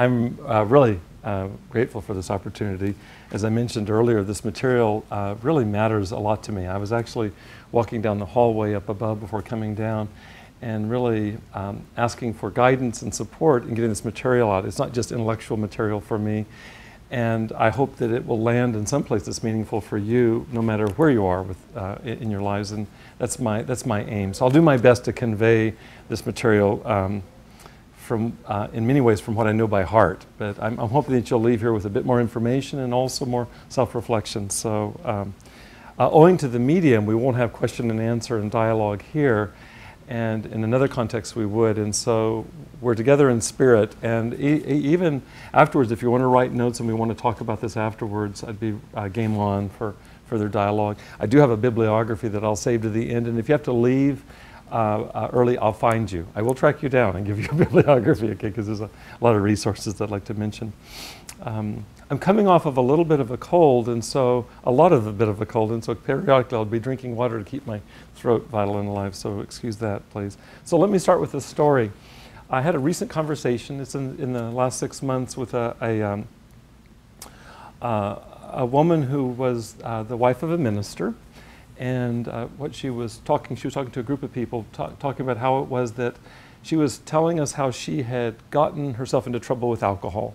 I'm uh, really uh, grateful for this opportunity. As I mentioned earlier, this material uh, really matters a lot to me. I was actually walking down the hallway up above before coming down and really um, asking for guidance and support in getting this material out. It's not just intellectual material for me, and I hope that it will land in some place that's meaningful for you, no matter where you are with, uh, in your lives, and that's my, that's my aim. So I'll do my best to convey this material um, from, uh, in many ways from what I know by heart, but I'm, I'm, hoping that you'll leave here with a bit more information and also more self-reflection. So um, uh, owing to the medium, we won't have question and answer and dialogue here, and in another context we would. And so we're together in spirit. And e even afterwards, if you want to write notes and we want to talk about this afterwards, I'd be uh, game on for further dialogue. I do have a bibliography that I'll save to the end. And if you have to leave early, I'll find you. I will track you down and give you a bibliography, okay, because there's a, a, lot of resources I'd like to mention. Um, I'm coming off of a little bit of a cold, and so a lot of a bit of a cold, and so periodically I'll be drinking water to keep my throat vital and alive, so excuse that, please. So let me start with a story. I had a recent conversation, it's in, in the last six months, with a, a, um, uh, a woman who was uh, the wife of a minister, and uh, what she was talking, she was talking to a group of people, talking about how it was that she was telling us how she had gotten herself into trouble with alcohol.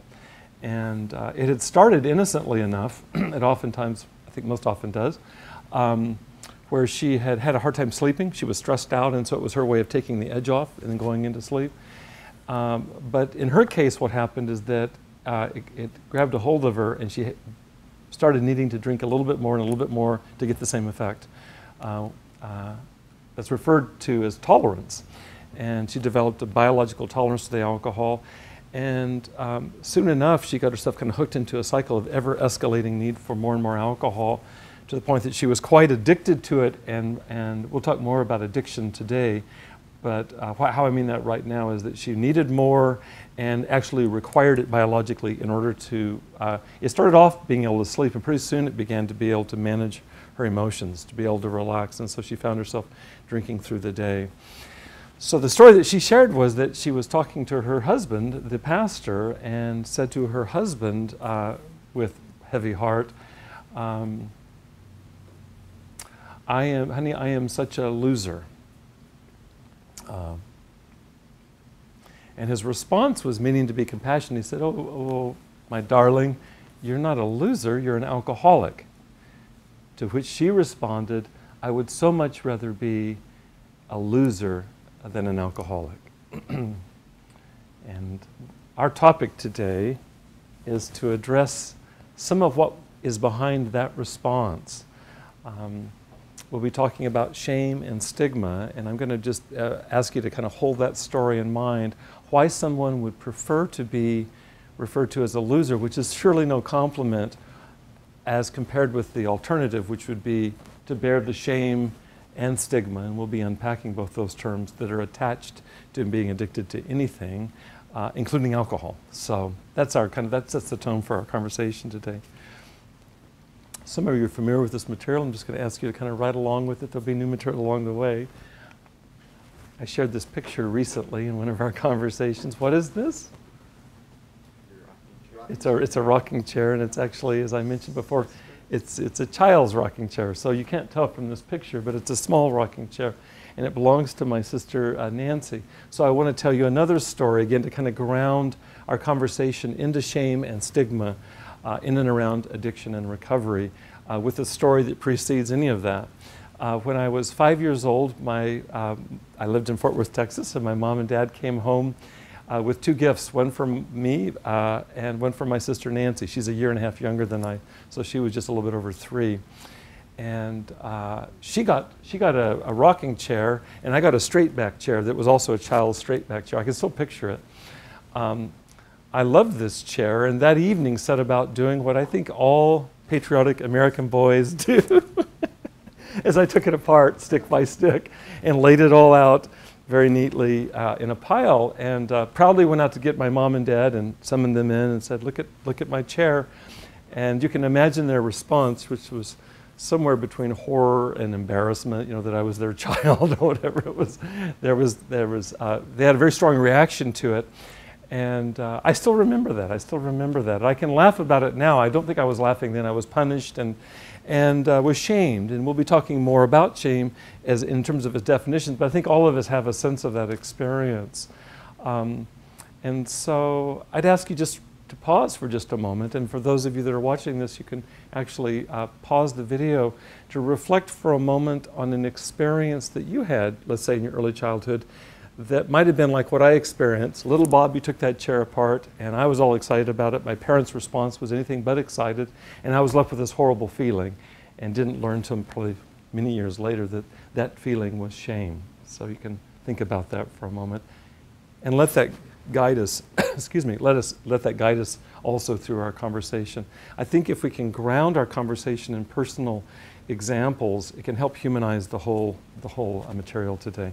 And uh, it had started innocently enough, it oftentimes, I think most often does, um, where she had had a hard time sleeping. She was stressed out, and so it was her way of taking the edge off and then going into sleep. Um, but in her case, what happened is that uh, it, it, grabbed a hold of her, and she started needing to drink a little bit more and a little bit more to get the same effect. Uh, uh, that's referred to as tolerance. And she developed a biological tolerance to the alcohol. And um, soon enough, she got herself kind of hooked into a cycle of ever escalating need for more and more alcohol to the point that she was quite addicted to it. And, and we'll talk more about addiction today. But uh, how I mean that right now is that she needed more and actually required it biologically in order to. Uh, it started off being able to sleep, and pretty soon it began to be able to manage her emotions, to be able to relax. And so she found herself drinking through the day. So the story that she shared was that she was talking to her husband, the pastor, and said to her husband uh, with heavy heart, um, I am, honey, I am such a loser. Uh, and his response was meaning to be compassionate. He said, oh, oh, my darling, you're not a loser, you're an alcoholic. To which she responded, I would so much rather be a loser than an alcoholic. and our topic today is to address some of what is behind that response. Um, we'll be talking about shame and stigma, and I'm going to just uh, ask you to kind of hold that story in mind why someone would prefer to be referred to as a loser, which is surely no compliment as compared with the alternative, which would be to bear the shame and stigma, and we'll be unpacking both those terms that are attached to being addicted to anything, uh, including alcohol. So that's our kind of that sets the tone for our conversation today. Some of you are familiar with this material. I'm just going to ask you to kind of ride along with it. There'll be new material along the way. I shared this picture recently in one of our conversations. What is this? It's a, it's a rocking chair, and it's actually, as I mentioned before, it's, it's a child's rocking chair. So you can't tell from this picture, but it's a small rocking chair. And it belongs to my sister uh, Nancy. So I want to tell you another story, again, to kind of ground our conversation into shame and stigma uh, in and around addiction and recovery uh, with a story that precedes any of that. Uh, when I was five years old, my, um, I lived in Fort Worth, Texas, and my mom and dad came home uh, with two gifts, one from me uh, and one from my sister Nancy. She's a year and a half younger than I, so she was just a little bit over three. And uh, she got, she got a, a, rocking chair, and I got a straight back chair that was also a child's straight back chair. I can still picture it. Um, I loved this chair, and that evening set about doing what I think all patriotic American boys do. As I took it apart, stick by stick, and laid it all out very neatly uh, in a pile and uh, proudly went out to get my mom and dad and summoned them in and said, look at, look at my chair. And you can imagine their response, which was somewhere between horror and embarrassment, you know, that I was their child or whatever it was. There was, there was uh, they had a very strong reaction to it. And uh, I still remember that. I still remember that. I can laugh about it now. I don't think I was laughing then. I was punished and, and uh, was shamed. And we'll be talking more about shame as in terms of its definitions, but I think all of us have a sense of that experience. Um, and so I'd ask you just to pause for just a moment. And for those of you that are watching this, you can actually uh, pause the video to reflect for a moment on an experience that you had, let's say in your early childhood, that might have been like what I experienced. Little Bobby took that chair apart, and I was all excited about it. My parents' response was anything but excited, and I was left with this horrible feeling and didn't learn until probably many years later that that feeling was shame. So you can think about that for a moment and let that guide us, excuse me, let us let that guide us also through our conversation. I think if we can ground our conversation in personal examples, it can help humanize the whole, the whole uh, material today.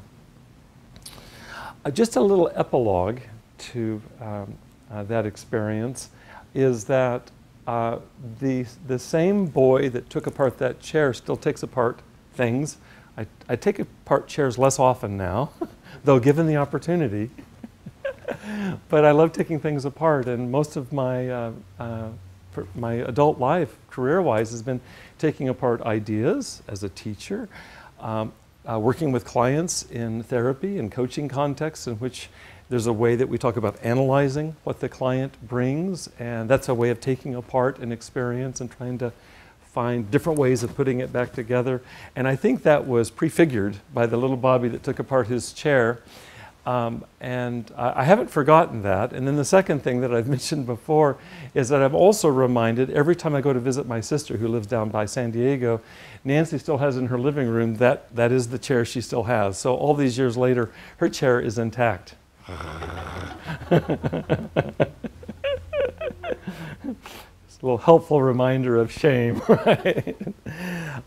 Uh, just a little epilogue to um, uh, that experience is that uh, the, the same boy that took apart that chair still takes apart things. I, I take apart chairs less often now, though given the opportunity. but I love taking things apart, and most of my, uh, uh, my adult life, career-wise, has been taking apart ideas as a teacher, um, uh, working with clients in therapy and coaching contexts in which there's a way that we talk about analyzing what the client brings, and that's a way of taking apart an experience and trying to find different ways of putting it back together. And I think that was prefigured by the little Bobby that took apart his chair. Um, and I, I haven't forgotten that. And then the second thing that I've mentioned before is that I'm also reminded every time I go to visit my sister who lives down by San Diego, Nancy still has in her living room that, that is the chair she still has. So all these years later, her chair is intact. it's a little helpful reminder of shame, right?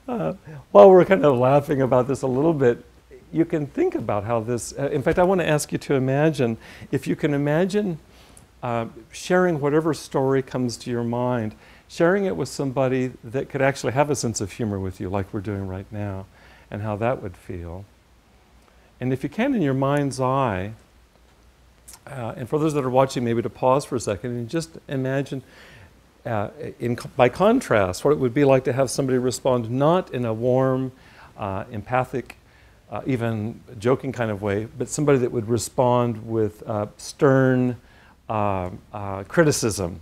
Uh, while we're kind of laughing about this a little bit, you can think about how this, uh, in fact, I want to ask you to imagine, if you can imagine uh, sharing whatever story comes to your mind, sharing it with somebody that could actually have a sense of humor with you, like we're doing right now, and how that would feel. And if you can, in your mind's eye, uh, and for those that are watching, maybe to pause for a second and just imagine, uh, in, by contrast, what it would be like to have somebody respond not in a warm, uh, empathic, uh, even joking kind of way, but somebody that would respond with uh, stern uh, uh criticism,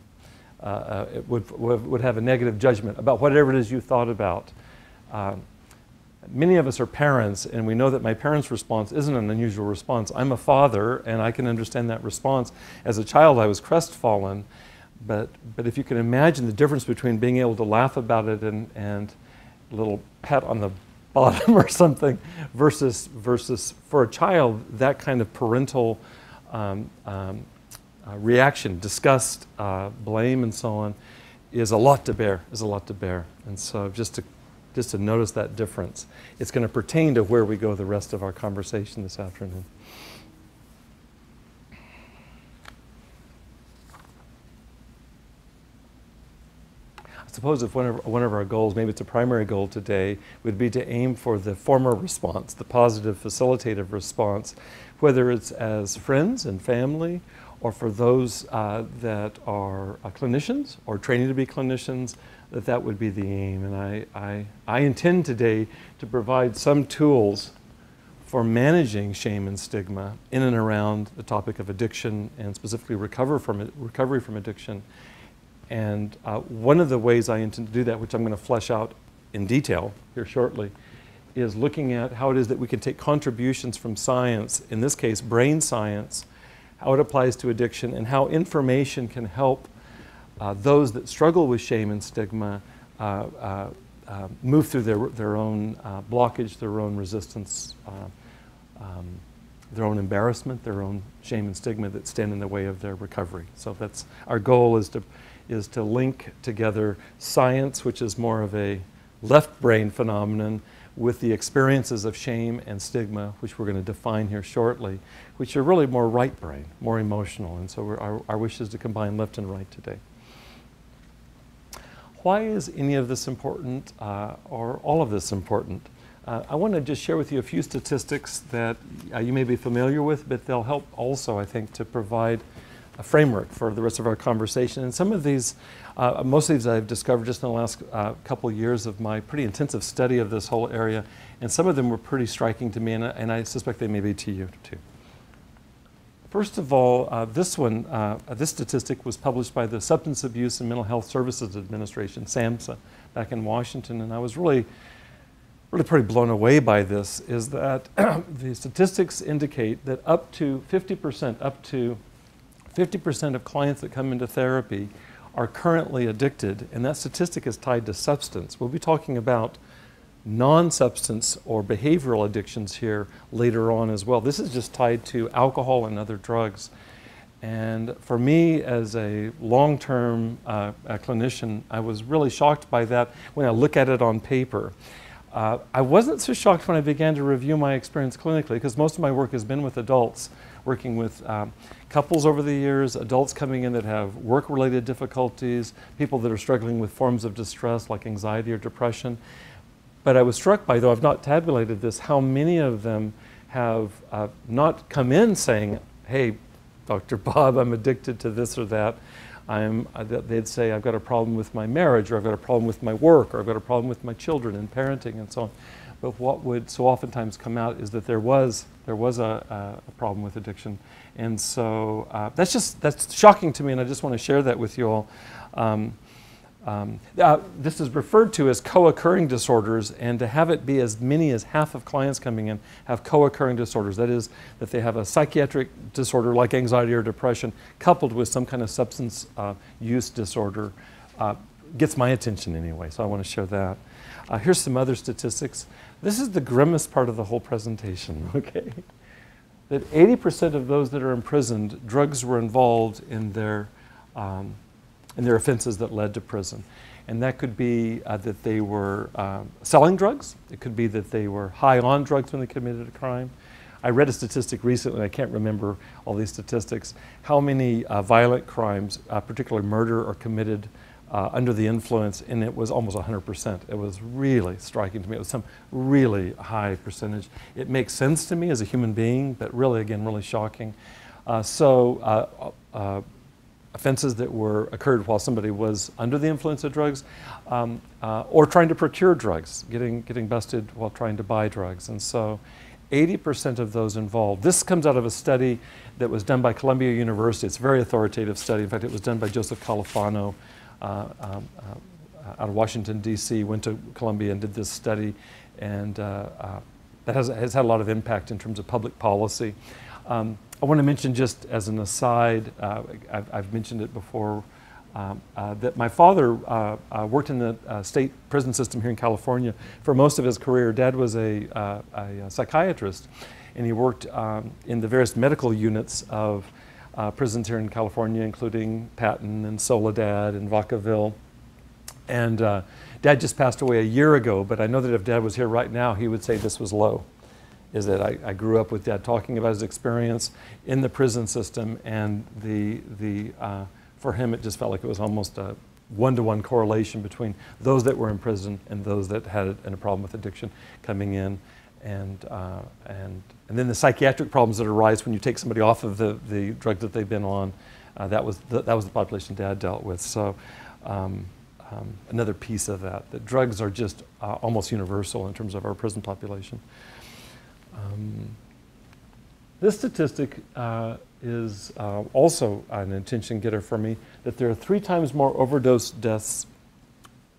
uh, uh, would, would have a negative judgment about whatever it is you thought about. Um, many of us are parents, and we know that my parents' response isn't an unusual response. I'm a father, and I can understand that response. As a child, I was crestfallen, but, but if you can imagine the difference between being able to laugh about it and, and a little pat on the bottom or something versus versus for a child that kind of parental um, um, uh, reaction disgust uh, blame and so on is a lot to bear is a lot to bear. And so just to just to notice that difference it's going to pertain to where we go the rest of our conversation this afternoon suppose if one of, one of our goals, maybe it's a primary goal today, would be to aim for the former response, the positive facilitative response, whether it's as friends and family or for those uh, that are uh, clinicians or training to be clinicians, that that would be the aim. And I, I, I intend today to provide some tools for managing shame and stigma in and around the topic of addiction and specifically recover from it, recovery from addiction and uh, one of the ways I intend to do that, which I'm going to flesh out in detail here shortly, is looking at how it is that we can take contributions from science, in this case, brain science, how it applies to addiction, and how information can help uh, those that struggle with shame and stigma uh, uh, uh move through their, their own uh, blockage, their own resistance, um, their own embarrassment, their own shame and stigma that stand in the way of their recovery. So that's our goal is to is to link together science, which is more of a left brain phenomenon, with the experiences of shame and stigma, which we're going to define here shortly, which are really more right brain, more emotional. And so our, our wish is to combine left and right today. Why is any of this important, uh, or all of this important? Uh, I want to just share with you a few statistics that uh, you may be familiar with, but they'll help also, I think, to provide a framework for the rest of our conversation. And some of these, uh, most of these I've discovered just in the last uh, couple years of my pretty intensive study of this whole area. And some of them were pretty striking to me, and, and I suspect they may be to you too. First of all, uh, this one, uh, this statistic was published by the Substance Abuse and Mental Health Services Administration, SAMHSA, back in Washington, and I was really, really pretty blown away by this, is that the statistics indicate that up to 50%, up to 50% of clients that come into therapy are currently addicted, and that statistic is tied to substance. We'll be talking about non substance or behavioral addictions here later on as well. This is just tied to alcohol and other drugs. And for me, as a long term uh, clinician, I was really shocked by that when I look at it on paper. Uh, I wasn't so shocked when I began to review my experience clinically because most of my work has been with adults, working with um, couples over the years, adults coming in that have work related difficulties, people that are struggling with forms of distress like anxiety or depression. But I was struck by, though I've not tabulated this, how many of them have uh, not come in saying, hey, Dr. Bob, I'm addicted to this or that. I'm, uh, they'd say, I've got a problem with my marriage, or I've got a problem with my work, or I've got a problem with my children and parenting and so on. But what would so oftentimes come out is that there was, there was a, a problem with addiction. And so uh, that's just, that's shocking to me, and I just want to share that with you all. Um, um, uh, this is referred to as co-occurring disorders, and to have it be as many as half of clients coming in have co-occurring disorders. That is, that they have a psychiatric disorder like anxiety or depression, coupled with some kind of substance uh, use disorder, uh, gets my attention anyway. So I want to share that. Uh, here's some other statistics. This is the grimmest part of the whole presentation. Okay, that 80% of those that are imprisoned, drugs were involved in their um, and their offenses that led to prison. And that could be uh, that they were uh, selling drugs. It could be that they were high on drugs when they committed a crime. I read a statistic recently, I can't remember all these statistics, how many uh, violent crimes, uh, particularly murder, are committed uh, under the influence, and it was almost 100%. It was really striking to me. It was some really high percentage. It makes sense to me as a human being, but really, again, really shocking. Uh, so offenses that were occurred while somebody was under the influence of drugs, um, uh, or trying to procure drugs, getting getting busted while trying to buy drugs, and so. 80% of those involved. This comes out of a study that was done by Columbia University. It's a very authoritative study. In fact, it was done by Joseph Califano uh, uh, out of Washington, D.C., went to Columbia and did this study. And uh, uh, that has, has had a lot of impact in terms of public policy. Um, I want to mention just as an aside, uh, I've, I've, mentioned it before, um, uh, that my father uh, uh worked in the uh, state prison system here in California for most of his career. Dad was a, uh, a psychiatrist, and he worked um, in the various medical units of prisons here in California, including Patton and Soledad and Vacaville. And Dad just passed away a year ago, but I know that if Dad was here right now, he would say this was low is that I, I, grew up with dad talking about his experience in the prison system, and the, the, uh, for him, it just felt like it was almost a one to one correlation between those that were in prison and those that had a problem with addiction coming in. And, uh, and, and then the psychiatric problems that arise when you take somebody off of the, the drug that they've been on, uh, that, was the, that was the population dad dealt with. So um, um, another piece of that, that drugs are just uh, almost universal in terms of our prison population. Um, this statistic uh, is uh, also an attention getter for me that there are three times more overdose deaths,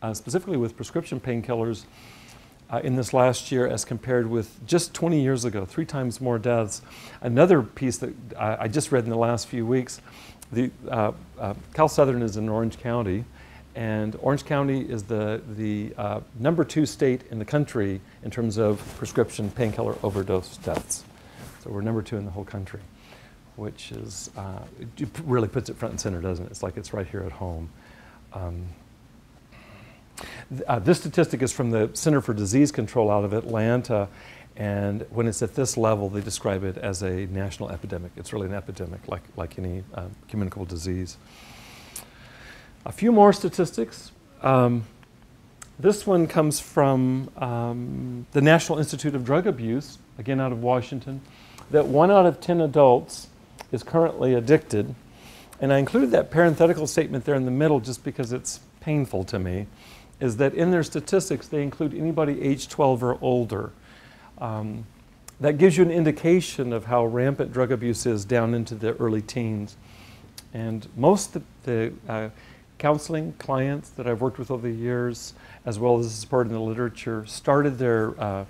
uh, specifically with prescription painkillers, uh, in this last year as compared with just 20 years ago, three times more deaths. Another piece that I, I just read in the last few weeks the, uh, uh, Cal Southern is in Orange County, and Orange County is the, the uh, number two state in the country in terms of prescription painkiller overdose deaths. So we're number two in the whole country, which is, uh, really puts it front and center, doesn't it? It's like it's right here at home. Um, uh, this statistic is from the Center for Disease Control out of Atlanta, and when it's at this level, they describe it as a national epidemic. It's really an epidemic, like, like any uh, communicable disease. A few more statistics. Um, this one comes from um, the National Institute of Drug Abuse, again out of Washington, that one out of 10 adults is currently addicted. And I included that parenthetical statement there in the middle just because it's painful to me, is that in their statistics they include anybody age 12 or older. Um, that gives you an indication of how rampant drug abuse is down into the early teens. And most of the uh, counseling clients that I've worked with over the years, as well as the support in the literature, started their uh,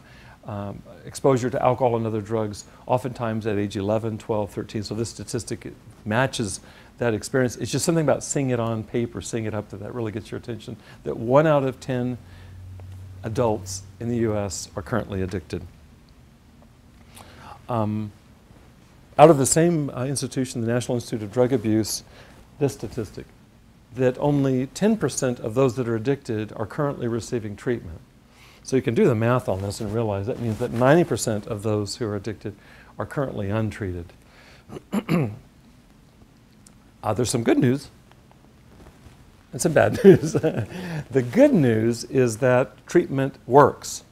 um, exposure to alcohol and other drugs oftentimes at age 11, 12, 13. So this statistic matches that experience. It's just something about seeing it on paper, seeing it up that that really gets your attention. That one out of 10 adults in the US are currently addicted. Um, out of the same uh, institution, the National Institute of Drug Abuse, this statistic that only 10% of those that are addicted are currently receiving treatment. So you can do the math on this and realize that means that 90% of those who are addicted are currently untreated. uh, there's some good news and some bad news. the good news is that treatment works.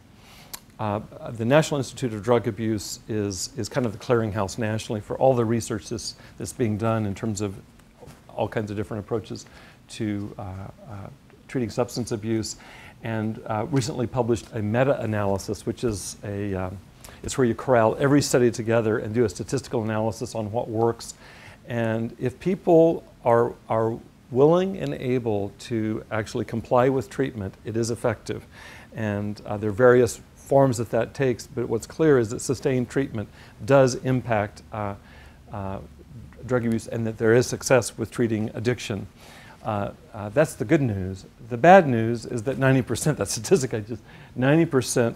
Uh, the National Institute of Drug Abuse is, is kind of the clearinghouse nationally for all the research that's, that's being done in terms of all kinds of different approaches to uh, uh, treating substance abuse and uh, recently published a meta-analysis, which is a, um, it's where you corral every study together and do a statistical analysis on what works. And if people are, are willing and able to actually comply with treatment, it is effective. And uh, there are various forms that that takes, but what's clear is that sustained treatment does impact uh, uh, drug abuse and that there is success with treating addiction. Uh, uh, that's the good news. The bad news is that 90%, that statistic I just, 90%,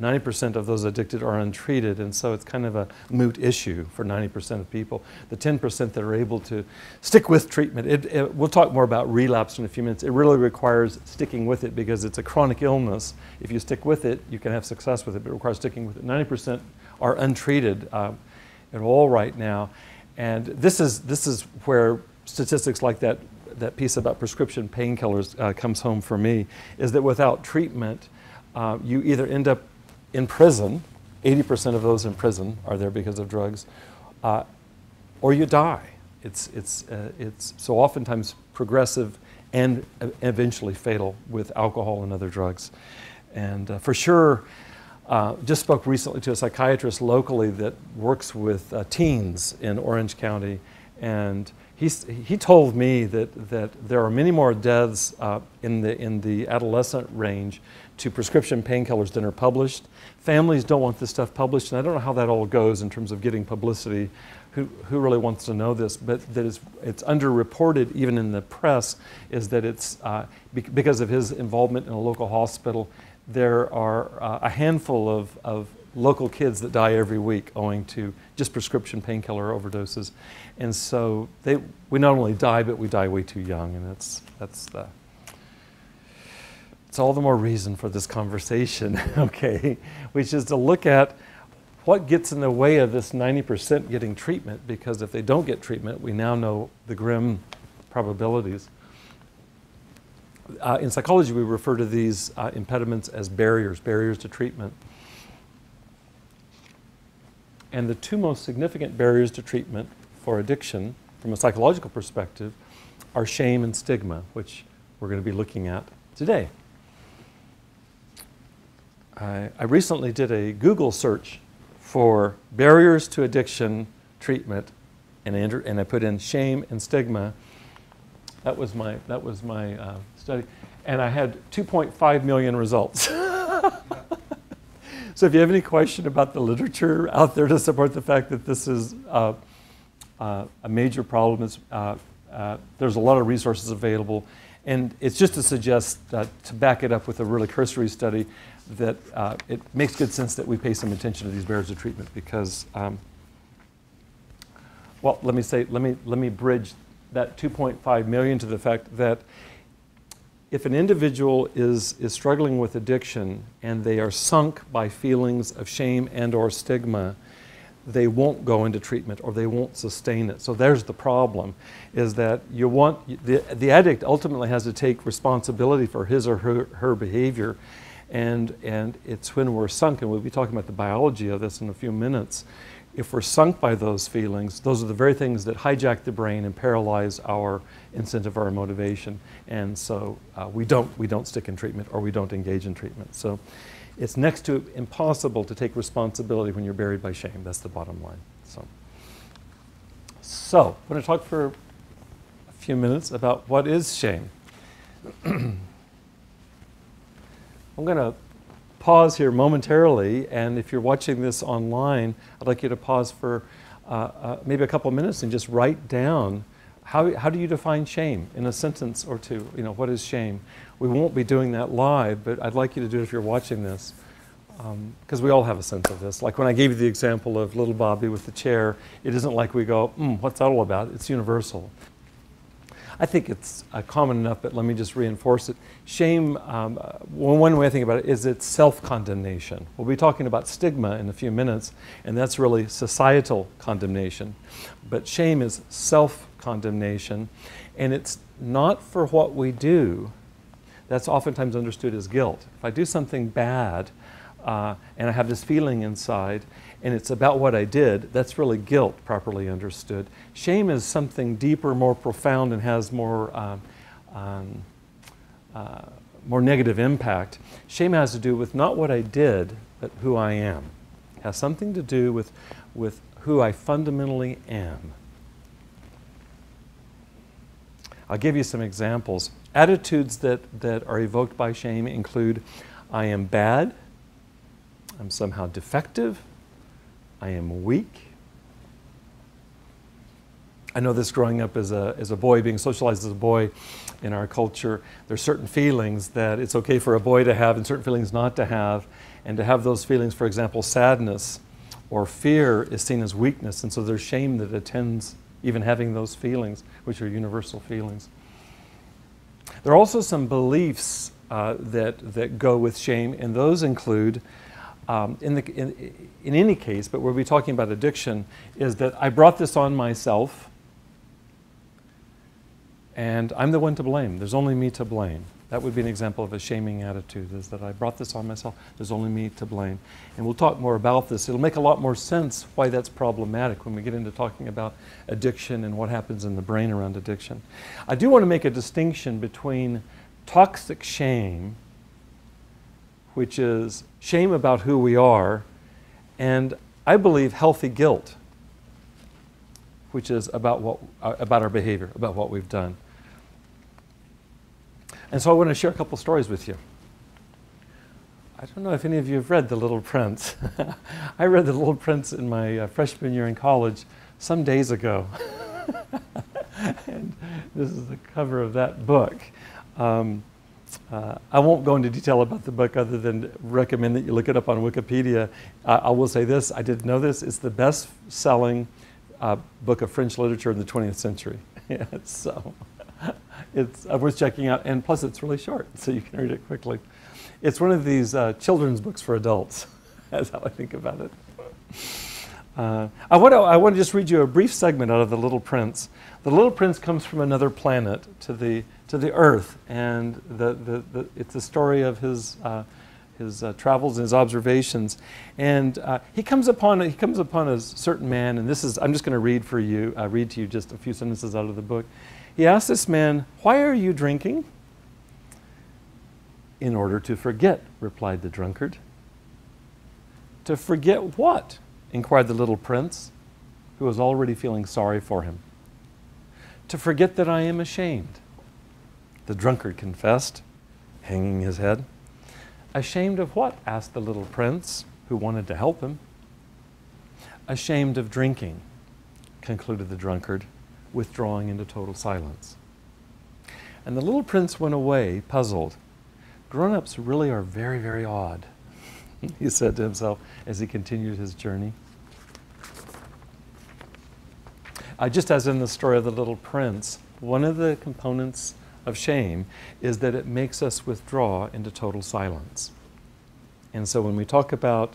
90% of those addicted are untreated, and so it's kind of a moot issue for 90% of people. The 10% that are able to stick with treatment, it, it, we'll talk more about relapse in a few minutes. It really requires sticking with it because it's a chronic illness. If you stick with it, you can have success with it, but it requires sticking with it. 90% are untreated uh, at all right now. And this is, this is where statistics like that, that piece about prescription painkillers uh, comes home for me, is that without treatment, uh, you either end up in prison, 80% of those in prison are there because of drugs, uh, or you die. It's, it's, uh, it's so oftentimes progressive and eventually fatal with alcohol and other drugs. And uh, for sure, uh, just spoke recently to a psychiatrist locally that works with uh, teens in Orange County, and he's, he told me that, that there are many more deaths uh, in, the, in the adolescent range to prescription painkillers than are published. Families don't want this stuff published, and I don't know how that all goes in terms of getting publicity. Who, who really wants to know this? But that is, it's underreported even in the press is that it's uh, be because of his involvement in a local hospital, there are uh, a handful of, of local kids that die every week owing to just prescription painkiller overdoses. And so they, we not only die, but we die way too young. And that's, that's the, it's all the more reason for this conversation, okay, which is to look at what gets in the way of this 90% getting treatment, because if they don't get treatment, we now know the grim probabilities. Uh, in psychology, we refer to these uh, impediments as barriers, barriers to treatment. And the two most significant barriers to treatment for addiction, from a psychological perspective, are shame and stigma, which we're going to be looking at today. I, I recently did a Google search for barriers to addiction treatment, and I, and I put in shame and stigma. That was my, that was my uh, study. And I had 2.5 million results. So if you have any question about the literature out there to support the fact that this is uh, uh, a major problem, uh, uh, there's a lot of resources available. And it's just to suggest to back it up with a really cursory study that uh, it makes good sense that we pay some attention to these barriers of treatment because, um, well, let me say, let me, let me bridge that 2.5 million to the fact that if an individual is, is struggling with addiction and they are sunk by feelings of shame and or stigma, they won't go into treatment or they won't sustain it. So there's the problem, is that you want, the, the addict ultimately has to take responsibility for his or her, her behavior. And, and it's when we're sunk, and we'll be talking about the biology of this in a few minutes, if we're sunk by those feelings, those are the very things that hijack the brain and paralyze our incentive, our motivation. And so uh, we, don't, we don't stick in treatment or we don't engage in treatment. So it's next to impossible to take responsibility when you're buried by shame. That's the bottom line. So, so I'm going to talk for a few minutes about what is shame. I'm going to pause here momentarily, and if you're watching this online, I'd like you to pause for uh, uh, maybe a couple minutes and just write down how, how do you define shame in a sentence or two? You know, what is shame? We won't be doing that live, but I'd like you to do it if you're watching this, because um, we all have a sense of this. Like when I gave you the example of little Bobby with the chair, it isn't like we go, mm, what's that all about? It's universal. I think it's uh, common enough, but let me just reinforce it. Shame, um, uh, one way I think about it is it's self condemnation. We'll be talking about stigma in a few minutes, and that's really societal condemnation. But shame is self condemnation, and it's not for what we do. That's oftentimes understood as guilt. If I do something bad uh, and I have this feeling inside, and it's about what I did, that's really guilt, properly understood. Shame is something deeper, more profound, and has more, um, um, uh, more negative impact. Shame has to do with not what I did, but who I am. It has something to do with, with who I fundamentally am. I'll give you some examples. Attitudes that, that are evoked by shame include I am bad, I'm somehow defective, I am weak. I know this growing up as a, as a boy, being socialized as a boy in our culture, there's certain feelings that it's okay for a boy to have and certain feelings not to have. And to have those feelings, for example, sadness or fear is seen as weakness. And so there's shame that attends even having those feelings, which are universal feelings. There are also some beliefs uh, that, that go with shame, and those include um, in, the, in, in any case, but we'll be talking about addiction, is that I brought this on myself and I'm the one to blame. There's only me to blame. That would be an example of a shaming attitude, is that I brought this on myself. There's only me to blame. And we'll talk more about this. It'll make a lot more sense why that's problematic when we get into talking about addiction and what happens in the brain around addiction. I do want to make a distinction between toxic shame which is shame about who we are, and I believe healthy guilt, which is about, what, uh, about our behavior, about what we've done. And so I want to share a couple stories with you. I don't know if any of you have read The Little Prince. I read The Little Prince in my uh, freshman year in college some days ago. and this is the cover of that book. Um, uh, I won't go into detail about the book other than recommend that you look it up on Wikipedia. Uh, I will say this I didn't know this. It's the best selling uh, book of French literature in the 20th century. so it's worth checking out. And plus, it's really short, so you can read it quickly. It's one of these uh, children's books for adults. That's how I think about it. Uh, I, want to, I want to just read you a brief segment out of The Little Prince. The Little Prince comes from another planet to the to the earth, and the, the, the, it's the story of his, uh, his uh, travels and his observations. And uh, he comes upon he comes upon a certain man, and this is I'm just going to read for you, uh, read to you just a few sentences out of the book. He asks this man, "Why are you drinking?" In order to forget, replied the drunkard. To forget what? Inquired the little prince, who was already feeling sorry for him. To forget that I am ashamed the drunkard confessed, hanging his head. Ashamed of what? asked the little prince, who wanted to help him. Ashamed of drinking, concluded the drunkard, withdrawing into total silence. And the little prince went away, puzzled. Grown ups really are very, very odd, he said to himself as he continued his journey. Uh, just as in the story of the little prince, one of the components of shame is that it makes us withdraw into total silence. And so when we talk about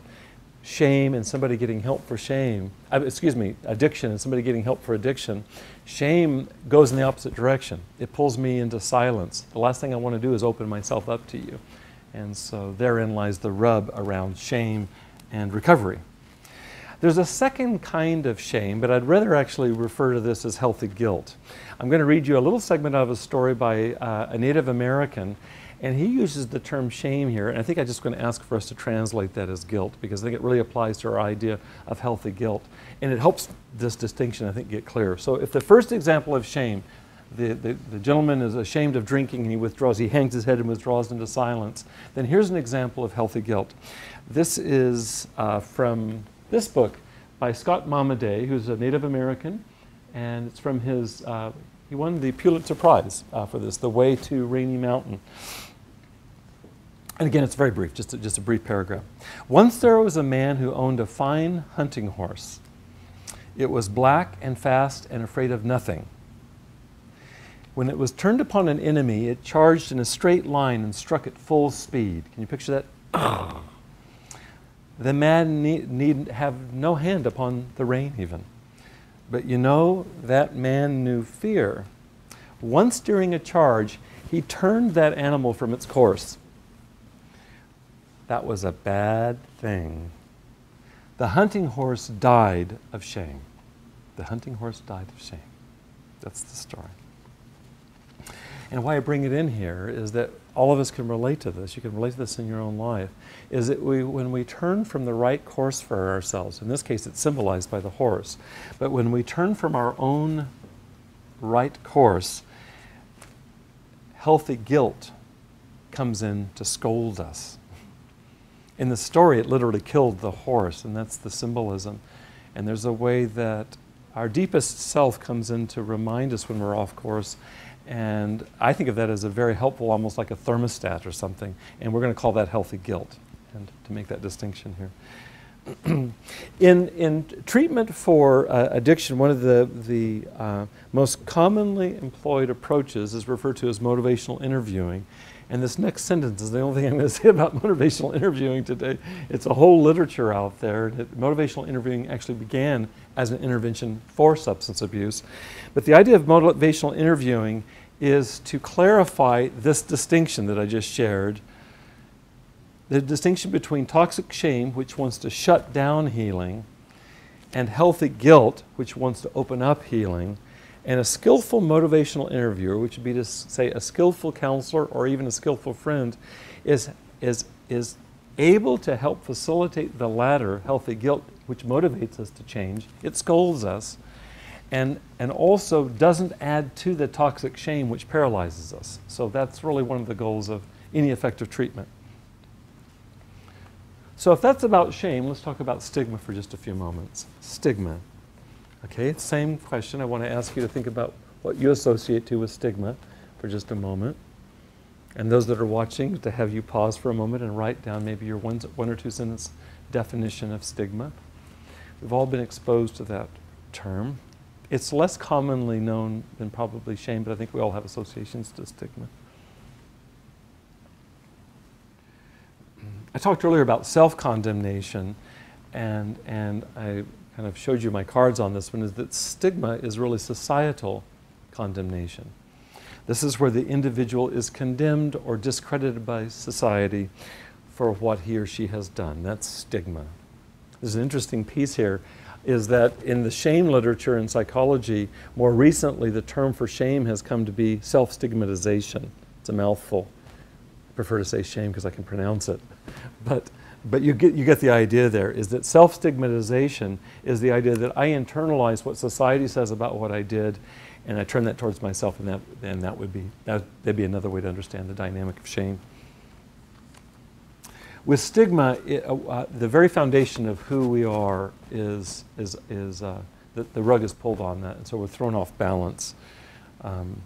shame and somebody getting help for shame, uh, excuse me, addiction and somebody getting help for addiction, shame goes in the opposite direction. It pulls me into silence. The last thing I want to do is open myself up to you. And so therein lies the rub around shame and recovery. There's a second kind of shame, but I'd rather actually refer to this as healthy guilt. I'm going to read you a little segment of a story by uh, a Native American, and he uses the term shame here, and I think I'm just going to ask for us to translate that as guilt because I think it really applies to our idea of healthy guilt. And it helps this distinction, I think, get clear. So if the first example of shame, the, the, the, gentleman is ashamed of drinking and he withdraws, he hangs his head and withdraws into silence, then here's an example of healthy guilt. This is uh, from this book by Scott Momaday, who's a Native American, and it's from his, uh, he won the Pulitzer Prize uh, for this, The Way to Rainy Mountain. And again, it's very brief, just a, just a brief paragraph. Once there was a man who owned a fine hunting horse. It was black and fast and afraid of nothing. When it was turned upon an enemy, it charged in a straight line and struck at full speed. Can you picture that? the man need, need have no hand upon the rein, even. But you know, that man knew fear. Once during a charge, he turned that animal from its course. That was a bad thing. The hunting horse died of shame. The hunting horse died of shame. That's the story. And why I bring it in here is that all of us can relate to this. You can relate to this in your own life. Is that we, when we turn from the right course for ourselves, in this case it's symbolized by the horse, but when we turn from our own right course, healthy guilt comes in to scold us. In the story, it literally killed the horse, and that's the symbolism. And there's a way that our deepest self comes in to remind us when we're off course and I think of that as a very helpful, almost like a thermostat or something. And we're going to call that healthy guilt, and to make that distinction here. in, in treatment for uh, addiction, one of the, the uh, most commonly employed approaches is referred to as motivational interviewing. And this next sentence is the only thing I'm going to say about motivational interviewing today. It's a whole literature out there. motivational interviewing actually began as an intervention for substance abuse. But the idea of motivational interviewing is to clarify this distinction that I just shared the distinction between toxic shame, which wants to shut down healing, and healthy guilt, which wants to open up healing. And a skillful motivational interviewer, which would be to say a skillful counselor or even a skillful friend, is, is, is able to help facilitate the latter, healthy guilt, which motivates us to change. It scolds us. And, and also doesn't add to the toxic shame which paralyzes us. So that's really one of the goals of any effective treatment. So if that's about shame, let's talk about stigma for just a few moments. Stigma. Okay, same question. I want to ask you to think about what you associate to with stigma for just a moment. And those that are watching, to have you pause for a moment and write down maybe your one, one or two sentence definition of stigma. We've all been exposed to that term. It's less commonly known than probably shame, but I think we all have associations to stigma. I talked earlier about self condemnation, and, and I kind of showed you my cards on this one, is that stigma is really societal condemnation. This is where the individual is condemned or discredited by society for what he or she has done. That's stigma. There's an interesting piece here is that in the shame literature in psychology, more recently the term for shame has come to be self stigmatization. It's a mouthful. I prefer to say shame because I can pronounce it. But but you get, you get the idea there is that self stigmatization is the idea that I internalize what society says about what I did and I turn that towards myself, and that, and that would be, that, that'd be another way to understand the dynamic of shame. With stigma, it, uh, uh, the very foundation of who we are is, is, is uh, the, the rug is pulled on that, and so we're thrown off balance. Um,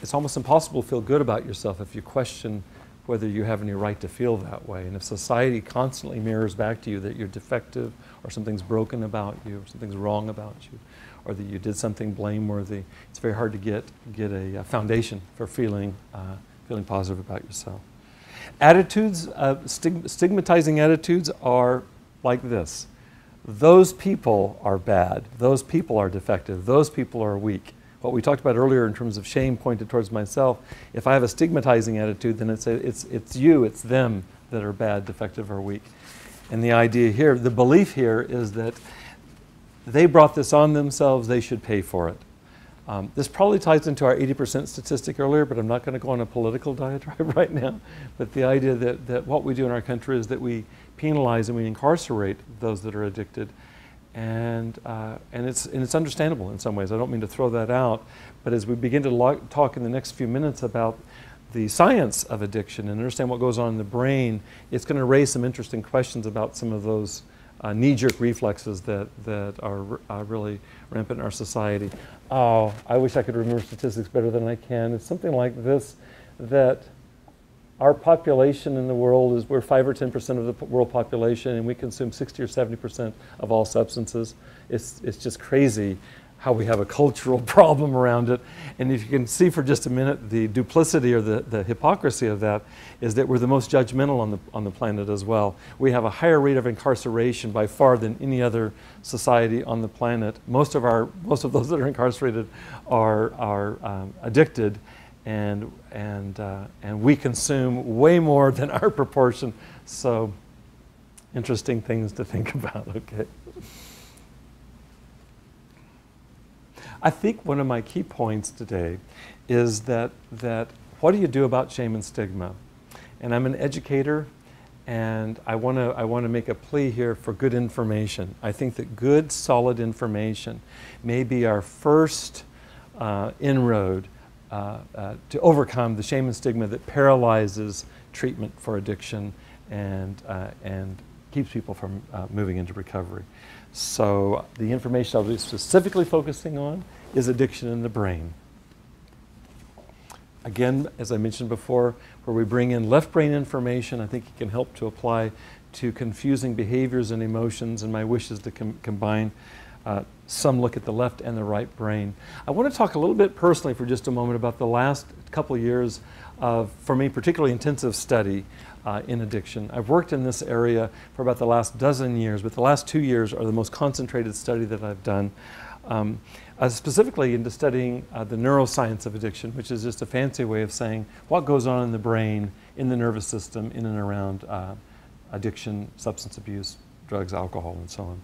it's almost impossible to feel good about yourself if you question whether you have any right to feel that way. And if society constantly mirrors back to you that you're defective or something's broken about you or something's wrong about you or that you did something blameworthy, it's very hard to get, get a, a foundation for feeling, uh, feeling positive about yourself. Attitudes, uh, stig- stigmatizing attitudes are like this. Those people are bad. Those people are defective. Those people are weak what we talked about earlier in terms of shame pointed towards myself, if I have a stigmatizing attitude, then it's, a, it's, it's you, it's them that are bad, defective, or weak. And the idea here, the belief here is that they brought this on themselves, they should pay for it. Um, this probably ties into our 80% statistic earlier, but I'm not going to go on a political diatribe right now. But the idea that, that what we do in our country is that we penalize and we incarcerate those that are addicted. And, uh, and, it's, and it's understandable in some ways. I don't mean to throw that out. But as we begin to talk in the next few minutes about the science of addiction and understand what goes on in the brain, it's going to raise some interesting questions about some of those uh, knee-jerk reflexes that, that are uh, really rampant in our society. Oh, I wish I could remember statistics better than I can. It's something like this, that our population in the world is, we're 5 or 10% of the world population, and we consume 60 or 70% of all substances. It's, it's just crazy how we have a cultural problem around it. And if you can see for just a minute the duplicity or the, the hypocrisy of that is that we're the most judgmental on the, on the planet as well. We have a higher rate of incarceration by far than any other society on the planet. Most of, our, most of those that are incarcerated are, are um, addicted and, and, uh, and we consume way more than our proportion. So interesting things to think about, okay? I think one of my key points today is that, that what do you do about shame and stigma? And I'm an educator, and I want to I want to make a plea here for good information. I think that good, solid information may be our first uh, inroad uh, uh, to overcome the shame and stigma that paralyzes treatment for addiction and uh, and keeps people from moving into recovery. So the information I'll be specifically focusing on is addiction in the brain. Again, as I mentioned before, where we bring in left brain information, I think it can help to apply to confusing behaviors and emotions, and my wish is to com combine uh, some look at the left and the right brain. I want to talk a little bit personally for just a moment about the last couple years of, for me, particularly intensive study uh, in addiction. I've worked in this area for about the last dozen years, but the last two years are the most concentrated study that I've done. Um, uh, specifically into studying uh, the neuroscience of addiction, which is just a fancy way of saying what goes on in the brain, in the nervous system, in and around uh, addiction, substance abuse, drugs, alcohol, and so on.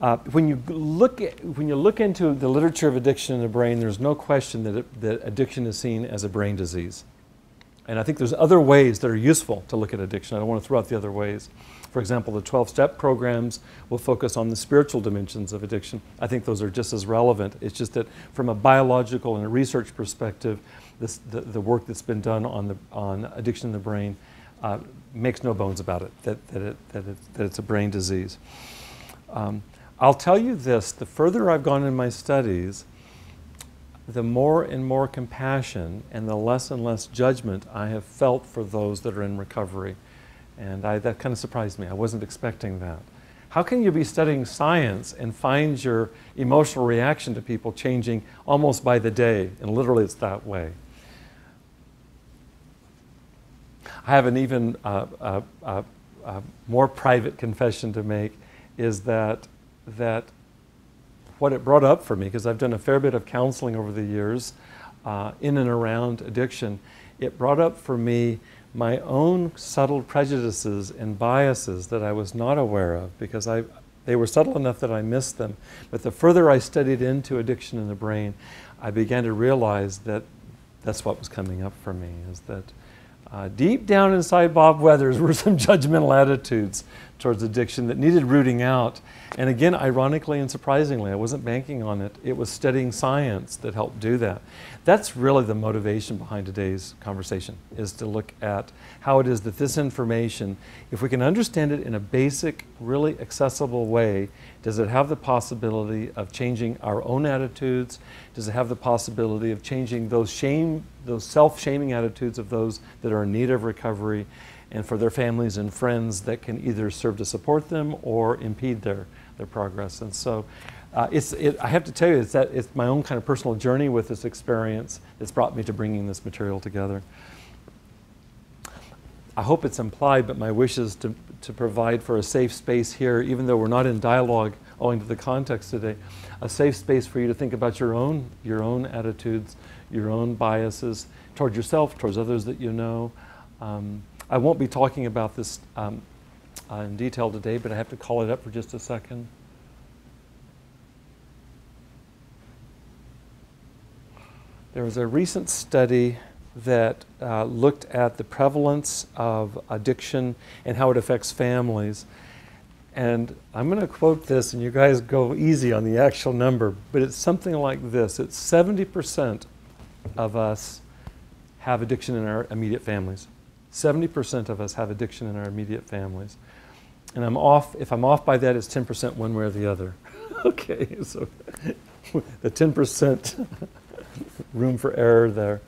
Uh, when you look at, when you look into the literature of addiction in the brain, there's no question that, it, that addiction is seen as a brain disease. And I think there's other ways that are useful to look at addiction. I don't want to throw out the other ways. For example, the 12 step programs will focus on the spiritual dimensions of addiction. I think those are just as relevant. It's just that from a biological and a research perspective, this, the, the work that's been done on, the, on addiction in the brain uh, makes no bones about it that, that, it, that, it, that it's a brain disease. Um, I'll tell you this the further I've gone in my studies, the more and more compassion and the less and less judgment I have felt for those that are in recovery. And I, that kind of surprised me. I wasn't expecting that. How can you be studying science and find your emotional reaction to people changing almost by the day? And literally, it's that way. I have an even uh, uh, uh, uh more private confession to make is that, that what it brought up for me, because I've done a fair bit of counseling over the years uh, in and around addiction, it brought up for me my own subtle prejudices and biases that I was not aware of because I, they were subtle enough that I missed them. But the further I studied into addiction in the brain, I began to realize that that's what was coming up for me, is that uh, deep down inside Bob Weathers were some judgmental attitudes towards addiction that needed rooting out. And again, ironically and surprisingly, I wasn't banking on it. It was studying science that helped do that. That's really the motivation behind today's conversation, is to look at how it is that this information, if we can understand it in a basic, really accessible way, does it have the possibility of changing our own attitudes? Does it have the possibility of changing those shame, those self-shaming attitudes of those that are in need of recovery? And for their families and friends that can either serve to support them or impede their, their progress. And so uh, it's, it, I have to tell you, it's, that, it's my own kind of personal journey with this experience that's brought me to bringing this material together. I hope it's implied, but my wish is to, to provide for a safe space here, even though we're not in dialogue owing to the context today, a safe space for you to think about your own, your own attitudes, your own biases toward yourself, towards others that you know. Um, I won't be talking about this um, uh, in detail today, but I have to call it up for just a second. There was a recent study that uh, looked at the prevalence of addiction and how it affects families. And I'm going to quote this, and you guys go easy on the actual number, but it's something like this it's 70% of us have addiction in our immediate families. 70% of us have addiction in our immediate families. And I'm off, if I'm off by that, it's 10% one way or the other. okay, so the 10% room for error there.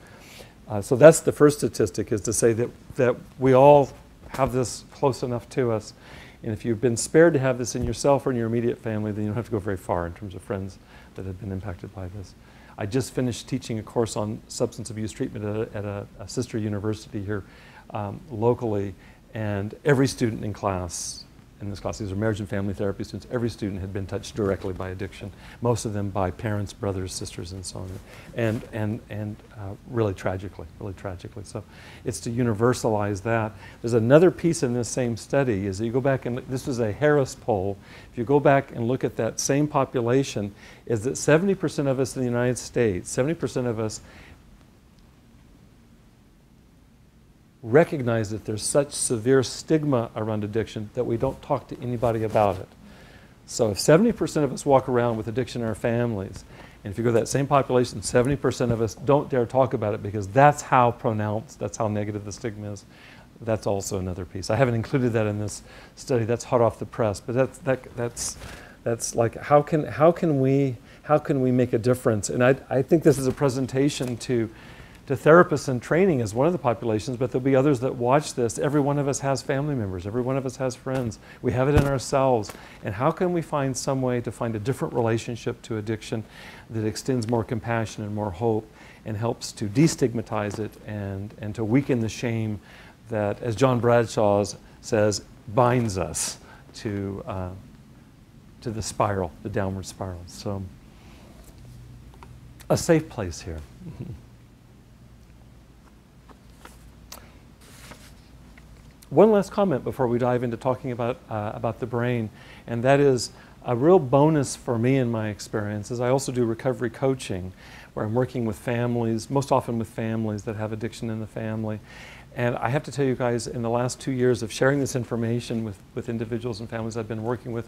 Uh, so that's the first statistic is to say that, that we all have this close enough to us. And if you've been spared to have this in yourself or in your immediate family, then you don't have to go very far in terms of friends that have been impacted by this. I just finished teaching a course on substance abuse treatment at a, at a, a sister university here um, locally, and every student in class in this class, these are marriage and family therapy students, every student had been touched directly by addiction, most of them by parents, brothers, sisters, and so on, and, and, and uh, really tragically, really tragically. So it's to universalize that. There's another piece in this same study is that you go back and, this was a Harris poll, if you go back and look at that same population, is that 70% of us in the United States, 70% of us recognize that there's such severe stigma around addiction that we don't talk to anybody about it. So if 70% of us walk around with addiction in our families, and if you go to that same population, 70% of us don't dare talk about it because that's how pronounced, that's how negative the stigma is. That's also another piece. I haven't included that in this study. That's hot off the press, but that's that, that's that's like how can how can we how can we make a difference? And I I think this is a presentation to to therapists in training is one of the populations, but there'll be others that watch this. Every one of us has family members, every one of us has friends. We have it in ourselves. And how can we find some way to find a different relationship to addiction that extends more compassion and more hope and helps to destigmatize it and, and to weaken the shame that, as John Bradshaw says, binds us to, uh, to the spiral, the downward spiral. So, a safe place here. One last comment before we dive into talking about, uh, about the brain, and that is a real bonus for me in my experience is I also do recovery coaching where I'm working with families, most often with families that have addiction in the family. And I have to tell you guys, in the last two years of sharing this information with, with individuals and families I've been working with,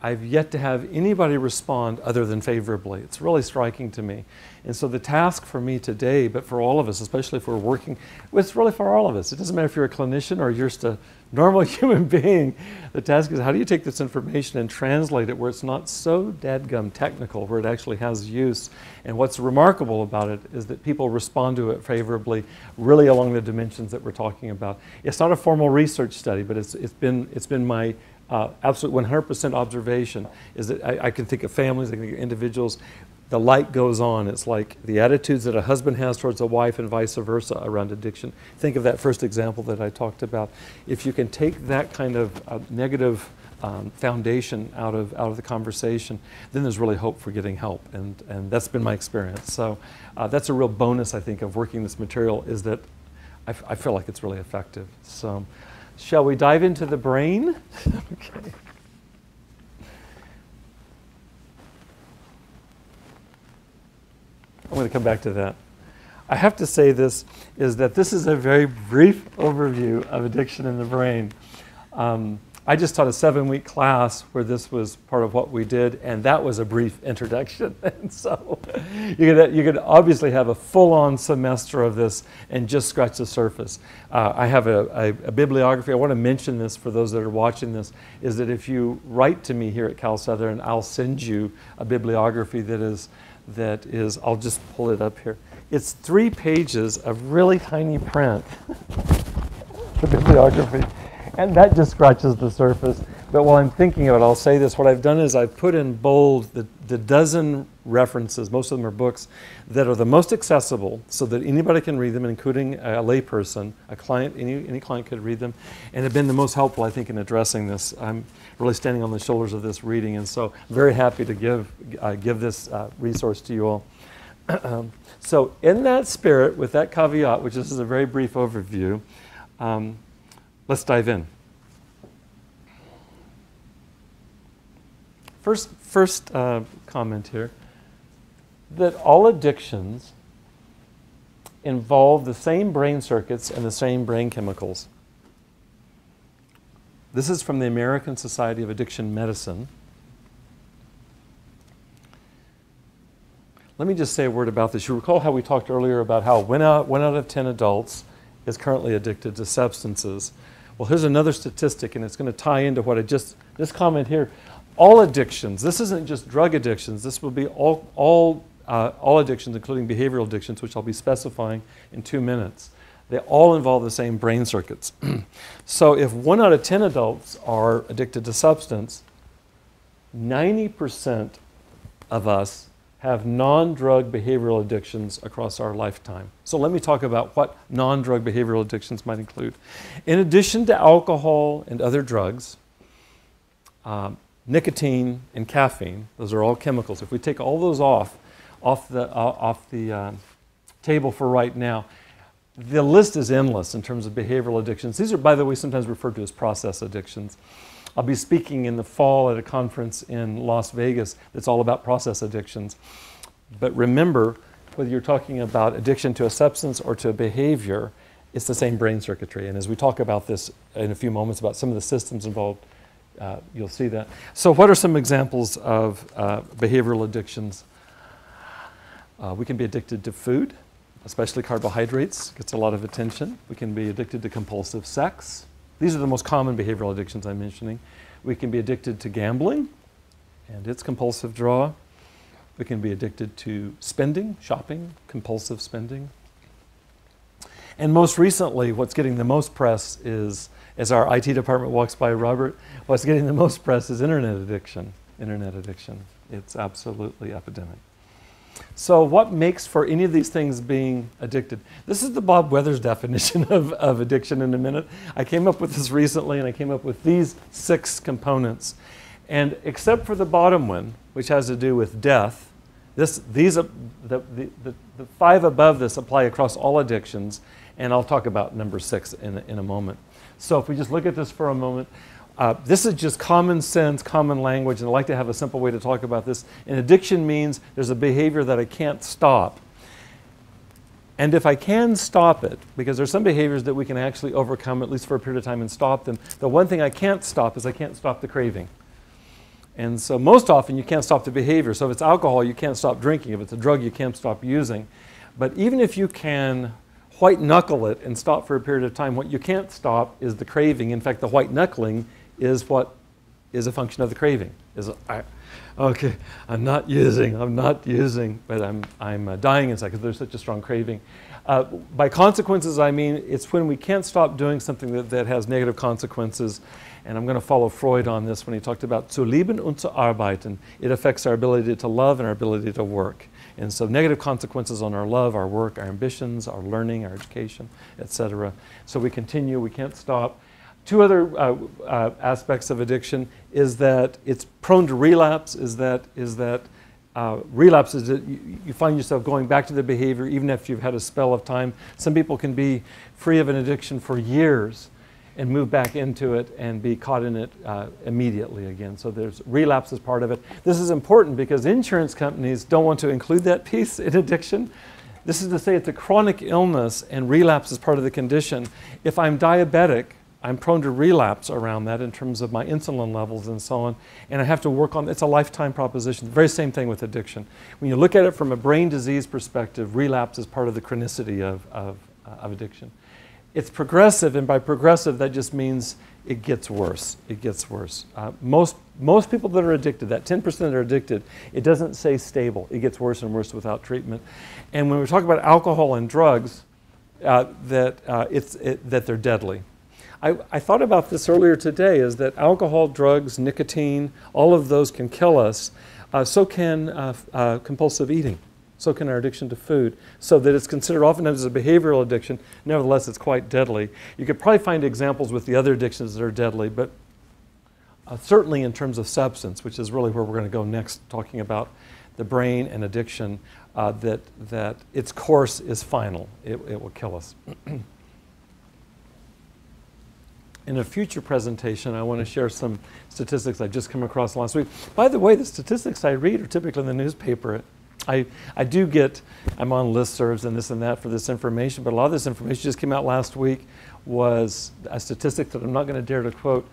I've yet to have anybody respond other than favorably. It's really striking to me. And so the task for me today, but for all of us, especially if we're working, it's really for all of us. It doesn't matter if you're a clinician or you're just a normal human being. The task is how do you take this information and translate it where it's not so dadgum technical, where it actually has use. And what's remarkable about it is that people respond to it favorably, really along the dimensions that we're talking about. It's not a formal research study, but it's, it's, been, it's been my uh, absolute 100% observation is that I, I, can think of families, I can think of individuals. The light goes on. It's like the attitudes that a husband has towards a wife and vice versa around addiction. Think of that first example that I talked about. If you can take that kind of uh, negative um, foundation out of out of the conversation, then there's really hope for getting help, and and that's been my experience. So uh, that's a real bonus I think of working this material is that I, I feel like it's really effective. So Shall we dive into the brain? okay. I'm going to come back to that. I have to say this is that this is a very brief overview of addiction in the brain. Um, I just taught a seven week class where this was part of what we did, and that was a brief introduction. and so you could, you could obviously have a full on semester of this and just scratch the surface. Uh, I have a, a, a, bibliography. I want to mention this for those that are watching this is that if you write to me here at Cal Southern, I'll send you a bibliography that is, that is I'll just pull it up here. It's three pages of really tiny print. the bibliography and that just scratches the surface. But while I'm thinking of it, I'll say this. What I've done is I've put in bold the, the dozen references, most of them are books, that are the most accessible so that anybody can read them, including a layperson, a client, any, any client could read them, and have been the most helpful, I think, in addressing this. I'm really standing on the shoulders of this reading, and so very happy to give, uh, give this uh, resource to you all. so in that spirit, with that caveat, which this is a very brief overview, um, Let's dive in. First, first uh, comment here that all addictions involve the same brain circuits and the same brain chemicals. This is from the American Society of Addiction Medicine. Let me just say a word about this. You recall how we talked earlier about how one out, one out of 10 adults is currently addicted to substances. Well, here's another statistic, and it's going to tie into what I just, this comment here. All addictions, this isn't just drug addictions, this will be all, all, uh, all addictions, including behavioral addictions, which I'll be specifying in two minutes. They all involve the same brain circuits. so if one out of 10 adults are addicted to substance, 90% of us have non drug behavioral addictions across our lifetime. So let me talk about what non drug behavioral addictions might include. In addition to alcohol and other drugs, um, nicotine and caffeine, those are all chemicals. If we take all those off, off the, uh, off the uh, table for right now, the list is endless in terms of behavioral addictions. These are, by the way, sometimes referred to as process addictions. I'll be speaking in the fall at a conference in Las Vegas that's all about process addictions. But remember, whether you're talking about addiction to a substance or to a behavior, it's the same brain circuitry. And as we talk about this in a few moments about some of the systems involved, uh, you'll see that. So, what are some examples of uh, behavioral addictions? Uh, we can be addicted to food, especially carbohydrates, gets a lot of attention. We can be addicted to compulsive sex. These are the most common behavioral addictions I'm mentioning. We can be addicted to gambling and its compulsive draw. We can be addicted to spending, shopping, compulsive spending. And most recently, what's getting the most press is, as our IT department walks by Robert, what's getting the most press is internet addiction. Internet addiction. It's absolutely epidemic. So, what makes for any of these things being addicted? This is the Bob Weathers definition of, of addiction in a minute. I came up with this recently and I came up with these six components. And except for the bottom one, which has to do with death, this, these, uh, the, the, the, the five above this apply across all addictions. And I'll talk about number six in, in a moment. So, if we just look at this for a moment, uh, this is just common sense, common language, and I like to have a simple way to talk about this. An addiction means there's a behavior that I can't stop. And if I can stop it, because there's some behaviors that we can actually overcome, at least for a period of time, and stop them, the one thing I can't stop is I can't stop the craving. And so, most often, you can't stop the behavior. So, if it's alcohol, you can't stop drinking. If it's a drug, you can't stop using. But even if you can white knuckle it and stop for a period of time, what you can't stop is the craving. In fact, the white knuckling is what is a function of the craving. Is I, okay, I'm not using, I'm not using, but I'm, I'm uh, dying inside because there's such a strong craving. Uh, by consequences, I mean it's when we can't stop doing something that, that has negative consequences. And I'm going to follow Freud on this when he talked about zu lieben und zu arbeiten. It affects our ability to love and our ability to work. And so negative consequences on our love, our work, our ambitions, our learning, our education, etc. So we continue, we can't stop. Two other uh, uh, aspects of addiction is that it's prone to relapse, is that, is that uh, relapse is that you, you, find yourself going back to the behavior even if you've had a spell of time. Some people can be free of an addiction for years and move back into it and be caught in it uh, immediately again. So there's relapse as part of it. This is important because insurance companies don't want to include that piece in addiction. This is to say it's a chronic illness and relapse is part of the condition. If I'm diabetic, I'm prone to relapse around that in terms of my insulin levels and so on. And I have to work on it's a lifetime proposition. The very same thing with addiction. When you look at it from a brain disease perspective, relapse is part of the chronicity of, of, uh, of addiction. It's progressive, and by progressive, that just means it gets worse. It gets worse. Uh, most, most people that are addicted, that 10% that are addicted, it doesn't say stable. It gets worse and worse without treatment. And when we talk about alcohol and drugs, uh, that, uh, it's, it, that they're deadly. I, I, thought about this earlier today is that alcohol, drugs, nicotine, all of those can kill us. Uh, so can uh, uh, compulsive eating. So can our addiction to food. So that it's considered oftentimes as a behavioral addiction. Nevertheless, it's quite deadly. You could probably find examples with the other addictions that are deadly, but uh, certainly in terms of substance, which is really where we're going to go next, talking about the brain and addiction, uh, that, that its course is final. It, it will kill us. in a future presentation, I want to share some statistics I've just come across last week. By the way, the statistics I read are typically in the newspaper. I, I do get, I'm on listservs and this and that for this information, but a lot of this information just came out last week was a statistic that I'm not going to dare to quote.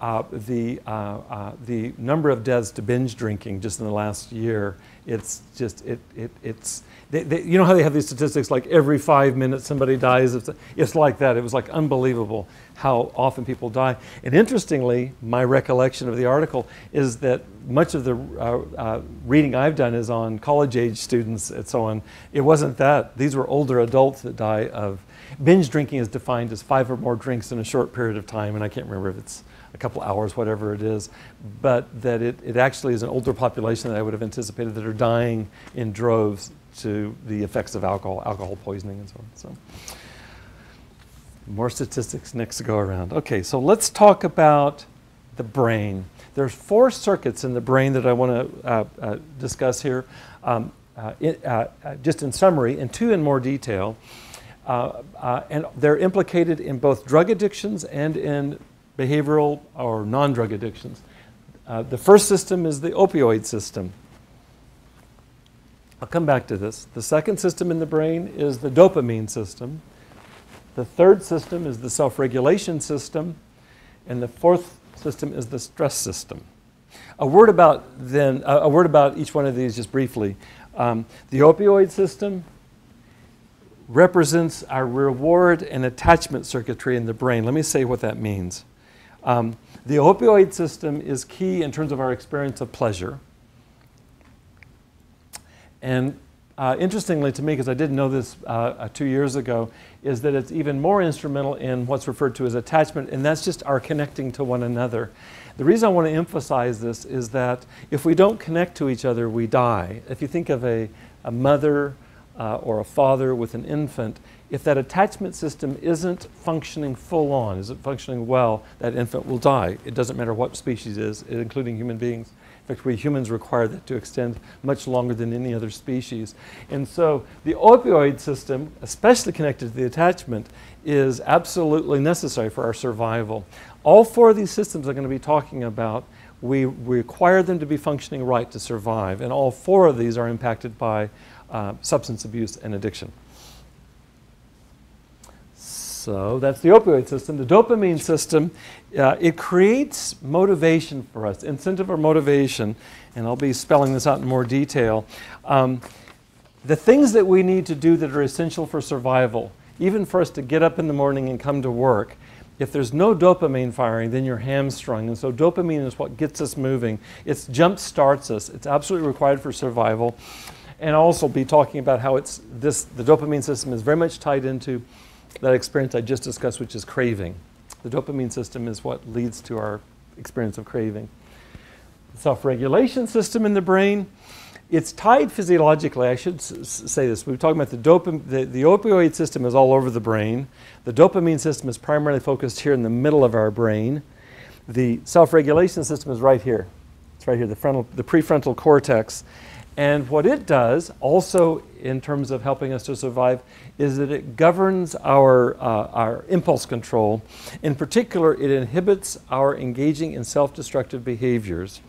Uh, the, uh, uh, the number of deaths to binge drinking just in the last year, it's just, it, it, it's, they, they, you know how they have these statistics like every five minutes somebody dies? It's, it's like that. It was like unbelievable how often people die. And interestingly, my recollection of the article is that much of the uh, uh, reading I've done is on college age students and so on. It wasn't that. These were older adults that die of. Binge drinking is defined as five or more drinks in a short period of time, and I can't remember if it's a couple hours, whatever it is, but that it, it actually is an older population that I would have anticipated that are dying in droves to the effects of alcohol, alcohol poisoning and so on. So more statistics next go around. Okay, so let's talk about the brain. There's four circuits in the brain that I want to uh, uh, discuss here, um, uh, it, uh, uh, just in summary, and two in more detail. Uh, and they're implicated in both drug addictions and in behavioral or non-drug addictions. the first system is the opioid system. I'll come back to this. The second system in the brain is the dopamine system. The third system is the self regulation system. And the fourth system is the stress system. A word about then, a word about each one of these just briefly. Um, the opioid system represents our reward and attachment circuitry in the brain. Let me say what that means. Um, the opioid system is key in terms of our experience of pleasure. And uh, interestingly to me, because I didn't know this uh, uh, two years ago, is that it's even more instrumental in what's referred to as attachment, and that's just our connecting to one another. The reason I want to emphasize this is that if we don't connect to each other, we die. If you think of a, a mother uh, or a father with an infant, if that attachment system isn't functioning full on, isn't functioning well, that infant will die. It doesn't matter what species is, including human beings. In fact, we humans require that to extend much longer than any other species. And so the opioid system, especially connected to the attachment, is absolutely necessary for our survival. All four of these systems I'm going to be talking about, we require them to be functioning right to survive. And all four of these are impacted by uh, substance abuse and addiction. So that's the opioid system. The dopamine system, uh, it creates motivation for us, incentive or motivation, and I'll be spelling this out in more detail. Um, the things that we need to do that are essential for survival, even for us to get up in the morning and come to work, if there's no dopamine firing, then you're hamstrung. And so dopamine is what gets us moving. It jump starts us. It's absolutely required for survival. And I'll also be talking about how it's this the dopamine system is very much tied into that experience I just discussed, which is craving. The dopamine system is what leads to our experience of craving. The self-regulation system in the brain, it's tied physiologically. I should say this. We were talking about the, dopam- the, the opioid system is all over the brain. The dopamine system is primarily focused here in the middle of our brain. The self-regulation system is right here. It's right here, the, frontal, the prefrontal cortex. And what it does, also in terms of helping us to survive, is that it governs our, uh, our impulse control. In particular, it inhibits our engaging in self destructive behaviors.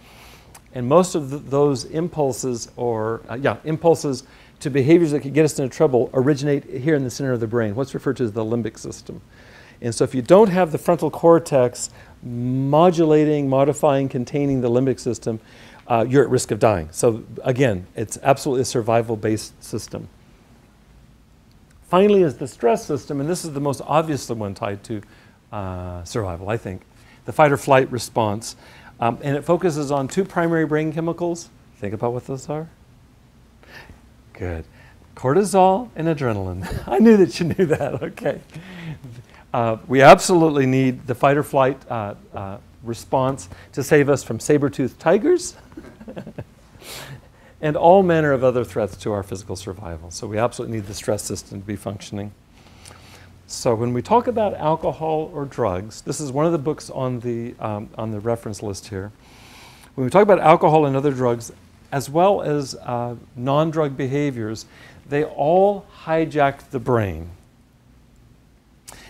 And most of the, those impulses, or uh, yeah, impulses to behaviors that could get us into trouble, originate here in the center of the brain, what's referred to as the limbic system. And so, if you don't have the frontal cortex modulating, modifying, containing the limbic system, uh, you're at risk of dying. So again, it's absolutely a survival-based system. Finally is the stress system, and this is the most obvious one tied to uh, survival, I think. The fight or flight response. Um, and it focuses on two primary brain chemicals. Think about what those are. Good. Cortisol and adrenaline. I knew that you knew that, okay. Uh, we absolutely need the fight or flight uh, uh response to save us from saber-toothed tigers and all manner of other threats to our physical survival. So we absolutely need the stress system to be functioning. So when we talk about alcohol or drugs, this is one of the books on the, um, on the reference list here. When we talk about alcohol and other drugs, as well as uh, non-drug behaviors, they all hijack the brain.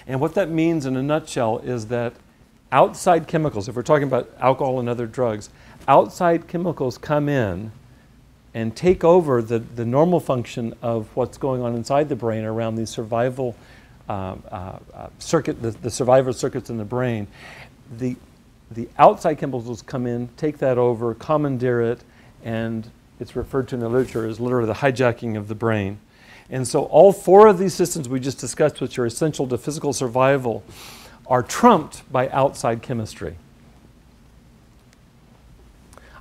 And what that means in a nutshell is that outside chemicals, if we're talking about alcohol and other drugs, outside chemicals come in and take over the, the normal function of what's going on inside the brain around these survival uh, uh, uh, circuit, the, the survival circuits in the brain. The, the outside chemicals come in, take that over, commandeer it, and it's referred to in the literature as literally the hijacking of the brain. And so all four of these systems we just discussed, which are essential to physical survival, are trumped by outside chemistry.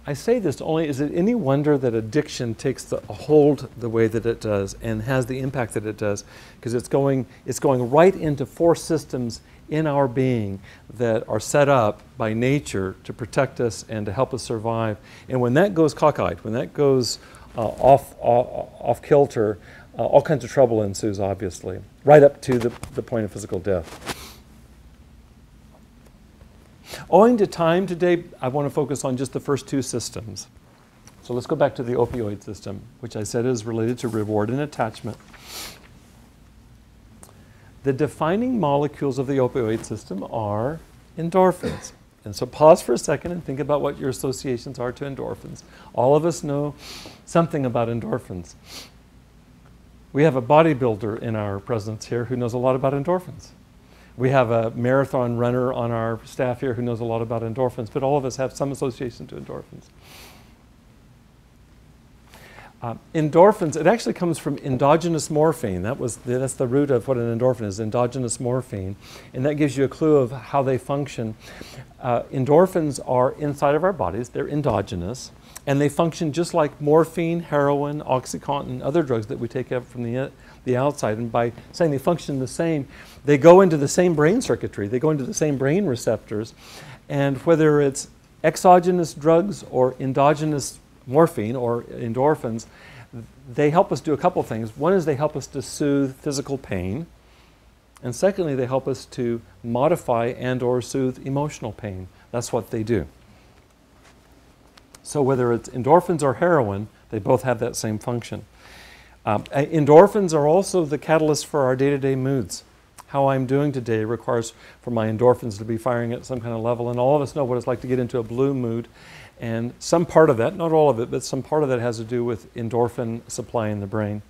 I say this only, is it any wonder that addiction takes the hold the way that it does and has the impact that it does? Because it's going, it's going right into four systems in our being that are set up by nature to protect us and to help us survive. And when that goes cockeyed, when that goes uh, off, off, off kilter, uh, all kinds of trouble ensues, obviously, right up to the, the point of physical death. Owing to time today, I want to focus on just the first two systems. So let's go back to the opioid system, which I said is related to reward and attachment. The defining molecules of the opioid system are endorphins. And so pause for a second and think about what your associations are to endorphins. All of us know something about endorphins. We have a bodybuilder in our presence here who knows a lot about endorphins. We have a marathon runner on our staff here who knows a lot about endorphins, but all of us have some association to endorphins. Uh, endorphins, it actually comes from endogenous morphine. That was the, that's the root of what an endorphin is, endogenous morphine. And that gives you a clue of how they function. Uh, endorphins are inside of our bodies, they're endogenous, and they function just like morphine, heroin, Oxycontin, other drugs that we take up from the, the outside. And by saying they function the same, they go into the same brain circuitry, they go into the same brain receptors, and whether it's exogenous drugs or endogenous morphine or endorphins, they help us do a couple things. One is they help us to soothe physical pain, and secondly, they help us to modify and or soothe emotional pain. That's what they do. So whether it's endorphins or heroin, they both have that same function. Um, endorphins are also the catalyst for our day-to-day moods how I'm doing today requires for my endorphins to be firing at some kind of level. And all of us know what it's like to get into a blue mood. And some part of that, not all of it, but some part of that has to do with endorphin supply in the brain.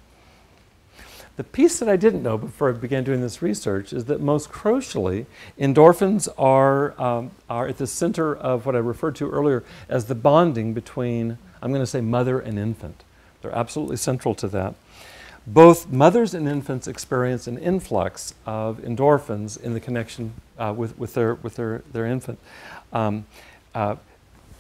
The piece that I didn't know before I began doing this research is that most crucially, endorphins are, um, are at the center of what I referred to earlier as the bonding between, I'm going to say, mother and infant. They're absolutely central to that. Both mothers and infants experience an influx of endorphins in the connection uh, with, with, their, with their, their infant. Um, uh,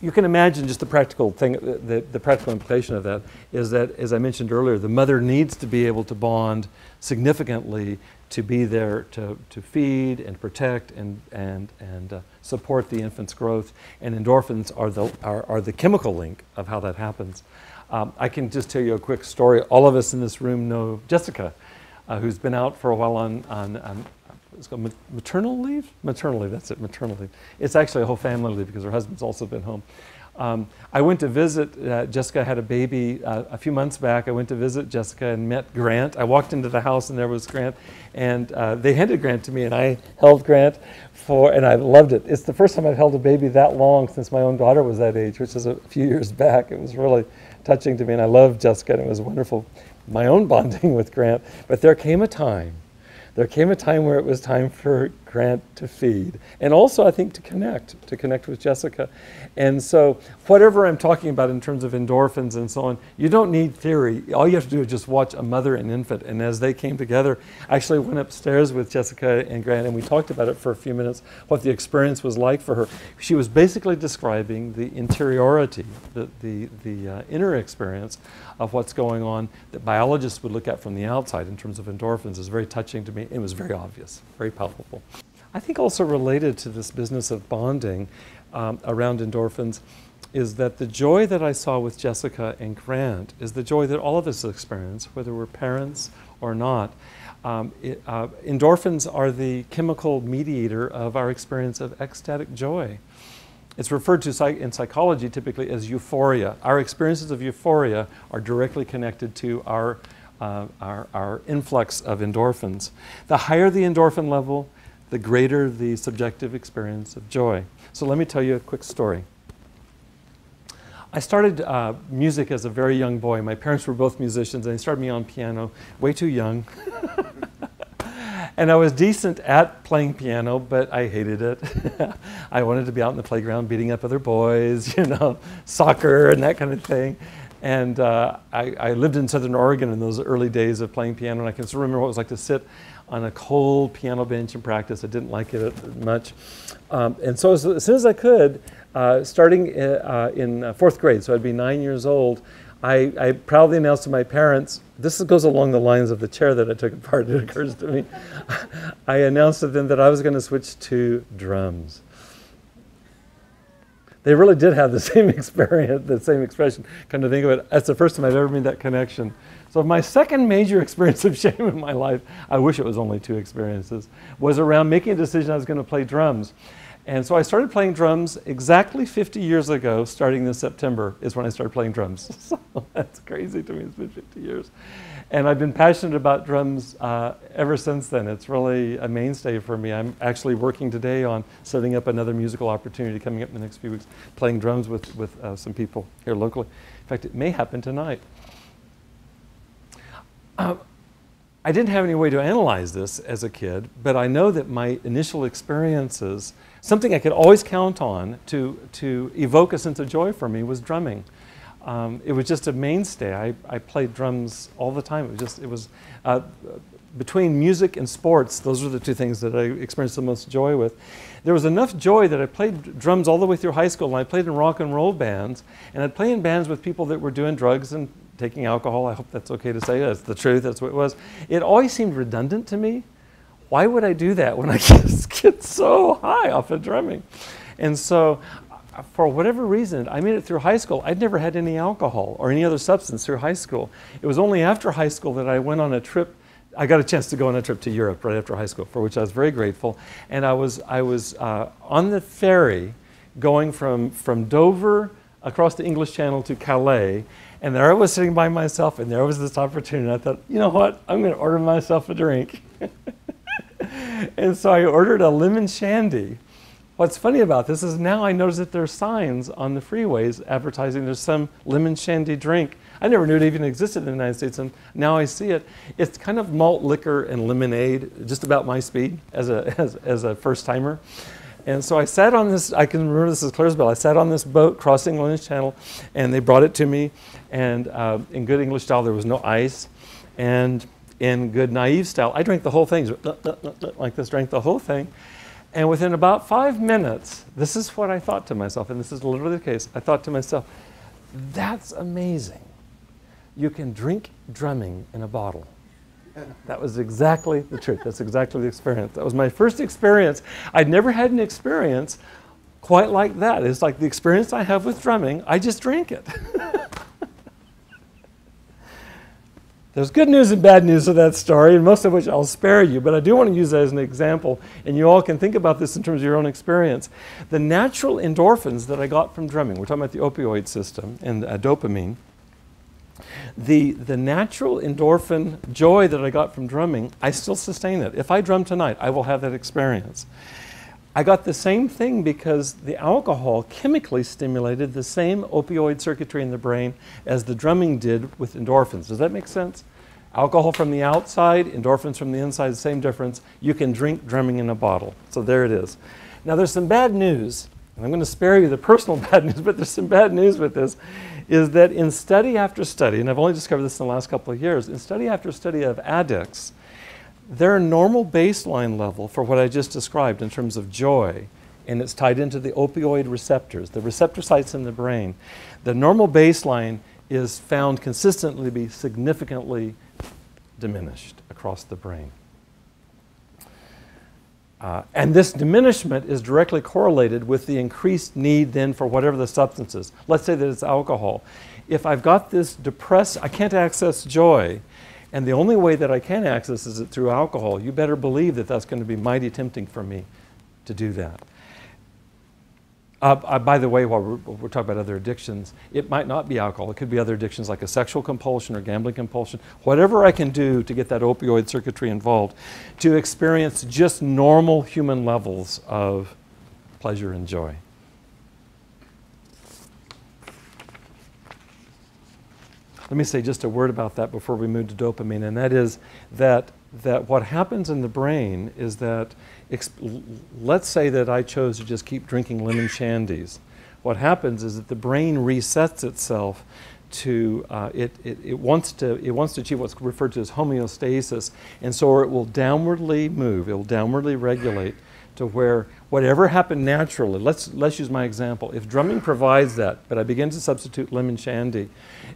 you can imagine just the practical thing, the, the practical implication of that is that, as I mentioned earlier, the mother needs to be able to bond significantly to be there to, to feed and protect and, and, and uh, support the infant's growth. And endorphins are the, are, are the chemical link of how that happens. Um, I can just tell you a quick story. All of us in this room know Jessica, uh, who's been out for a while on, on, it's called maternal leave? Maternal leave, that's it, maternal leave. It's actually a whole family leave because her husband's also been home. Um, I went to visit, uh, Jessica had a baby uh, a few months back. I went to visit Jessica and met Grant. I walked into the house and there was Grant, and uh, they handed Grant to me, and I held Grant for, and I loved it. It's the first time I've held a baby that long since my own daughter was that age, which is a few years back. It was really touching to me, and I loved Jessica, and it was wonderful, my own bonding with Grant. But there came a time, there came a time where it was time for Grant to feed, and also I think to connect, to connect with Jessica. And so, whatever I'm talking about in terms of endorphins and so on, you don't need theory. All you have to do is just watch a mother and infant. And as they came together, I actually went upstairs with Jessica and Grant, and we talked about it for a few minutes, what the experience was like for her. She was basically describing the interiority, the, the, the uh, inner experience of what's going on that biologists would look at from the outside in terms of endorphins is very touching to me. It was very obvious, very palpable. I think also related to this business of bonding um, around endorphins is that the joy that I saw with Jessica and Grant is the joy that all of us experience, whether we're parents or not. Um, it, uh, endorphins are the chemical mediator of our experience of ecstatic joy. It's referred to psych in psychology typically as euphoria. Our experiences of euphoria are directly connected to our, uh, our, our influx of endorphins. The higher the endorphin level, the greater the subjective experience of joy. So let me tell you a quick story. I started uh, music as a very young boy. My parents were both musicians, and they started me on piano way too young. and I was decent at playing piano, but I hated it. I wanted to be out in the playground beating up other boys, you know, soccer and that kind of thing. And uh, I, I, lived in Southern Oregon in those early days of playing piano, and I can still remember what it was like to sit on a cold piano bench and practice. I didn't like it much. Um, and so, as, as, soon as I could, uh, starting uh, in uh, fourth grade, so I'd be nine years old, I, I, proudly announced to my parents, this goes along the lines of the chair that I took apart, it occurs to me. I announced to them that I was going to switch to drums. They really did have the same experience, the same expression. Kind of think of it, that's the first time I've ever made that connection. So my second major experience of shame in my life, I wish it was only two experiences, was around making a decision I was going to play drums. And so I started playing drums exactly 50 years ago, starting this September, is when I started playing drums. so that's crazy to me, it's been 50 years. And I've been passionate about drums uh, ever since then. It's really a mainstay for me. I'm actually working today on setting up another musical opportunity coming up in the next few weeks, playing drums with, with uh, some people here locally. In fact, it may happen tonight. Uh, I didn't have any way to analyze this as a kid, but I know that my initial experiences something I could always count on to, to evoke a sense of joy for me was drumming. Um, it was just a mainstay. I, I played drums all the time. It was just, it was, uh, between music and sports, those were the two things that I experienced the most joy with. There was enough joy that I played drums all the way through high school, and I played in rock and roll bands, and I'd play in bands with people that were doing drugs and taking alcohol. I hope that's okay to say. That's the truth. That's what it was. It always seemed redundant to me why would I do that when I just get so high off of drumming? And so, for whatever reason, I made it through high school. I'd never had any alcohol or any other substance through high school. It was only after high school that I went on a trip. I got a chance to go on a trip to Europe right after high school, for which I was very grateful. And I was, I was uh, on the ferry going from, from Dover across the English Channel to Calais. And there I was sitting by myself, and there was this opportunity. I thought, you know what? I'm going to order myself a drink. and so I ordered a lemon shandy. What's funny about this is now I notice that there are signs on the freeways advertising there's some lemon shandy drink. I never knew it even existed in the United States, and now I see it. It's kind of malt liquor and lemonade, just about my speed as a, as, as a first timer. And so I sat on this, I can remember this as clear. I sat on this boat crossing English Channel, and they brought it to me. And uh, in good English style, there was no ice. And in good naive style, I drank the whole thing, like this, drank the whole thing. And within about five minutes, this is what I thought to myself, and this is literally the case. I thought to myself, that's amazing. You can drink drumming in a bottle. That was exactly the truth. That's exactly the experience. That was my first experience. I'd never had an experience quite like that. It's like the experience I have with drumming, I just drink it. There's good news and bad news of that story, and most of which I'll spare you, but I do want to use that as an example, and you all can think about this in terms of your own experience. The natural endorphins that I got from drumming, we're talking about the opioid system and uh, dopamine, the, the natural endorphin joy that I got from drumming, I still sustain it. If I drum tonight, I will have that experience. I got the same thing because the alcohol chemically stimulated the same opioid circuitry in the brain as the drumming did with endorphins. Does that make sense? Alcohol from the outside, endorphins from the inside, same difference. You can drink drumming in a bottle. So there it is. Now there's some bad news, and I'm going to spare you the personal bad news, but there's some bad news with this, is that in study after study, and I've only discovered this in the last couple of years, in study after study of addicts, their normal baseline level for what I just described in terms of joy, and it's tied into the opioid receptors, the receptor sites in the brain, the normal baseline is found consistently to be significantly diminished across the brain. Uh, and this diminishment is directly correlated with the increased need then for whatever the substance is. Let's say that it's alcohol. If I've got this depressed, I can't access joy, and the only way that I can access is it through alcohol. You better believe that that's going to be mighty tempting for me to do that. Uh, uh, by the way, while we're, we're, talking about other addictions, it might not be alcohol. It could be other addictions like a sexual compulsion or gambling compulsion. Whatever I can do to get that opioid circuitry involved, to experience just normal human levels of pleasure and joy. Let me say just a word about that before we move to dopamine, and that is that, that what happens in the brain is that, let's say that I chose to just keep drinking lemon shandies. What happens is that the brain resets itself to uh, it, it, it, wants to it wants to achieve what's referred to as homeostasis, and so it will downwardly move. It will downwardly regulate to where whatever happened naturally, let's, let's use my example. If drumming provides that, but I begin to substitute lemon shandy,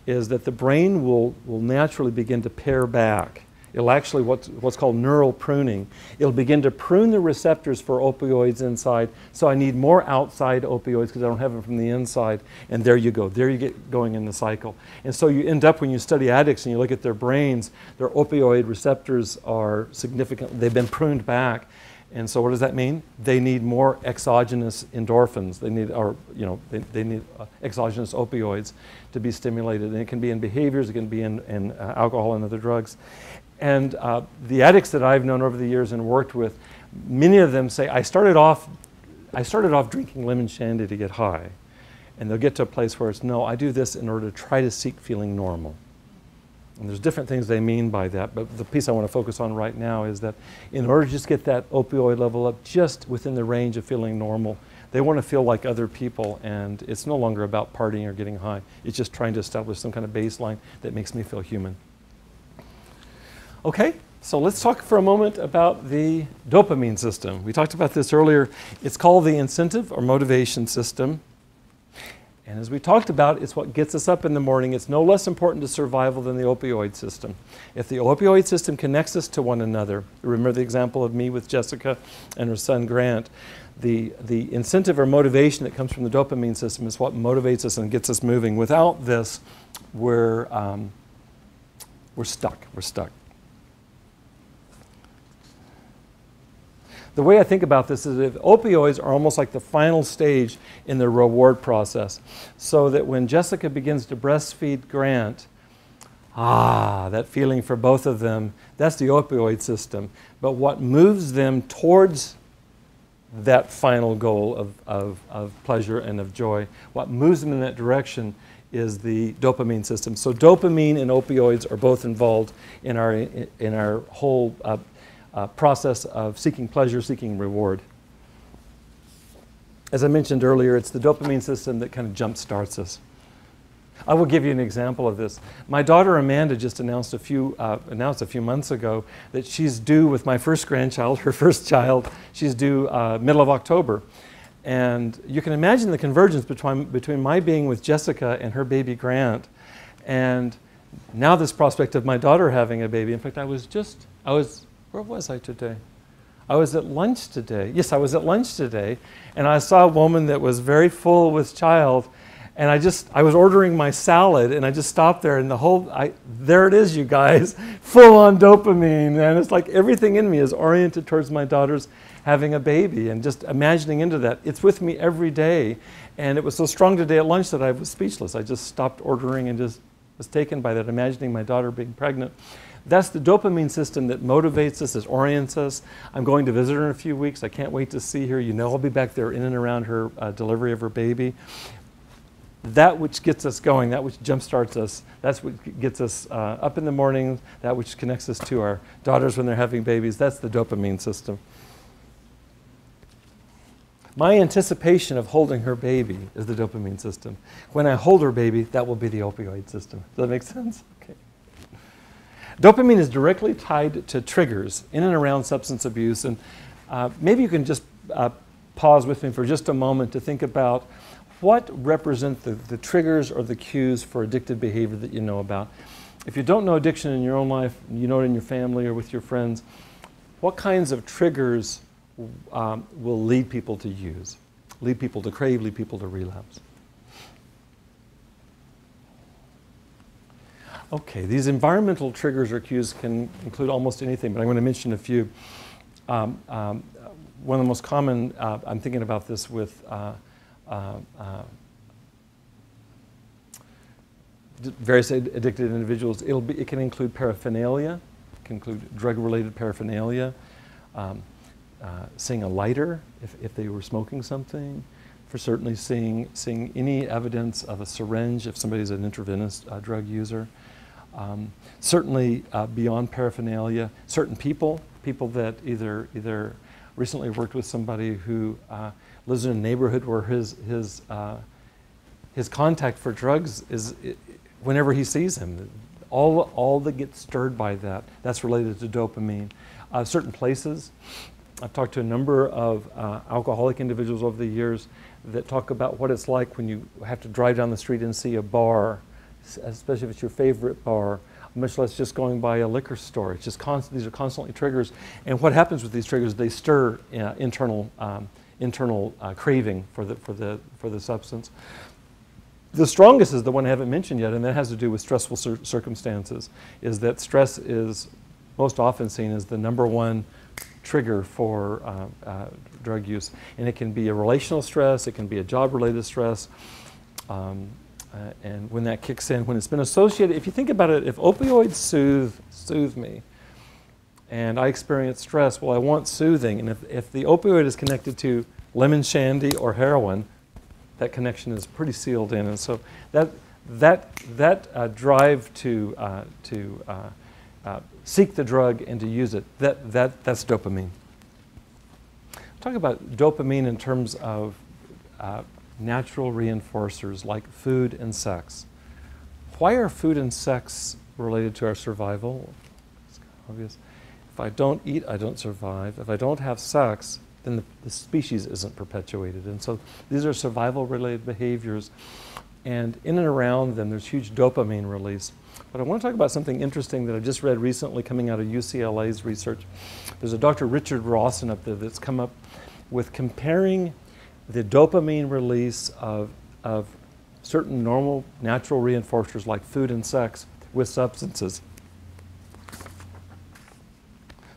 is that the brain will, will naturally begin to pare back. It'll actually, what's, what's called neural pruning, it'll begin to prune the receptors for opioids inside. So I need more outside opioids because I don't have them from the inside. And there you go. There you get going in the cycle. And so you end up, when you study addicts and you look at their brains, their opioid receptors are significant, they've been pruned back. And so what does that mean? They need more exogenous endorphins. They need, or, you know, they, they need uh, exogenous opioids to be stimulated. And it can be in behaviors, it can be in, in uh, alcohol and other drugs. And uh, the addicts that I've known over the years and worked with, many of them say, I started off, I started off drinking lemon shandy to get high. And they'll get to a place where it's, no, I do this in order to try to seek feeling normal. And there's different things they mean by that, but the piece I want to focus on right now is that in order to just get that opioid level up just within the range of feeling normal, they want to feel like other people, and it's no longer about partying or getting high. It's just trying to establish some kind of baseline that makes me feel human. Okay, so let's talk for a moment about the dopamine system. We talked about this earlier. It's called the incentive or motivation system. And as we talked about, it's what gets us up in the morning. It's no less important to survival than the opioid system. If the opioid system connects us to one another, remember the example of me with Jessica and her son Grant, the, the incentive or motivation that comes from the dopamine system is what motivates us and gets us moving. Without this, we're, um, we're stuck. We're stuck. The way I think about this is if opioids are almost like the final stage in the reward process. So that when Jessica begins to breastfeed Grant, ah, that feeling for both of them, that's the opioid system. But what moves them towards that final goal of, of, of pleasure and of joy, what moves them in that direction is the dopamine system. So dopamine and opioids are both involved in our, in our whole uh, uh, process of seeking pleasure, seeking reward. As I mentioned earlier, it's the dopamine system that kind of jump starts us. I will give you an example of this. My daughter Amanda just announced a few uh, announced a few months ago that she's due with my first grandchild, her first child. She's due uh, middle of October, and you can imagine the convergence between between my being with Jessica and her baby Grant, and now this prospect of my daughter having a baby. In fact, I was just I was where was I today? I was at lunch today. Yes, I was at lunch today, and I saw a woman that was very full with child, and I just I was ordering my salad, and I just stopped there, and the whole I there it is, you guys, full on dopamine, and it's like everything in me is oriented towards my daughter's having a baby, and just imagining into that. It's with me every day, and it was so strong today at lunch that I was speechless. I just stopped ordering and just was taken by that, imagining my daughter being pregnant. That's the dopamine system that motivates us, that orients us. I'm going to visit her in a few weeks. I can't wait to see her. You know, I'll be back there in and around her uh, delivery of her baby. That which gets us going, that which jumpstarts us, that's what gets us uh, up in the morning, that which connects us to our daughters when they're having babies, that's the dopamine system. My anticipation of holding her baby is the dopamine system. When I hold her baby, that will be the opioid system. Does that make sense? Dopamine is directly tied to triggers in and around substance abuse. And uh, maybe you can just uh, pause with me for just a moment to think about what represent the, the triggers or the cues for addictive behavior that you know about. If you don't know addiction in your own life, you know it in your family or with your friends, what kinds of triggers um, will lead people to use, lead people to crave, lead people to relapse? Okay, these environmental triggers or cues can include almost anything, but I'm going to mention a few. Um, um, one of the most common, uh, I'm thinking about this with uh, uh, uh, various addicted individuals. It'll be, it can include paraphernalia, it can include drug-related paraphernalia, um, uh, seeing a lighter if, if they were smoking something, for certainly seeing, seeing any evidence of a syringe if somebody's an intravenous uh, drug user. Um, certainly uh, beyond paraphernalia, certain people, people that either, either recently worked with somebody who uh, lives in a neighborhood where his, his, uh, his contact for drugs is whenever he sees him. All, all that gets stirred by that, that's related to dopamine. Uh, certain places, I've talked to a number of uh, alcoholic individuals over the years that talk about what it's like when you have to drive down the street and see a bar, especially if it's your favorite bar, much less just going by a liquor store. It's just constant, these are constantly triggers. And what happens with these triggers, they stir uh, internal, um, internal uh, craving for the, for, the, for the substance. The strongest is the one I haven't mentioned yet, and that has to do with stressful cir circumstances, is that stress is most often seen as the number one trigger for uh, uh, drug use. And it can be a relational stress, it can be a job-related stress. Um, uh, and when that kicks in, when it's been associated, if you think about it, if opioids soothe, soothe me, and I experience stress, well, I want soothing. And if, if the opioid is connected to lemon shandy or heroin, that connection is pretty sealed in. And so that, that, that uh, drive to, uh, to uh, uh, seek the drug and to use it, that, that, that's dopamine. Talk about dopamine in terms of uh, natural reinforcers like food and sex. Why are food and sex related to our survival? It's kind of obvious. If I don't eat, I don't survive. If I don't have sex, then the, the species isn't perpetuated. And so these are survival related behaviors. And in and around them, there's huge dopamine release. But I want to talk about something interesting that I just read recently coming out of UCLA's research. There's a Dr. Richard Rawson up there that's come up with comparing the dopamine release of, of certain normal natural reinforcers like food and sex with substances.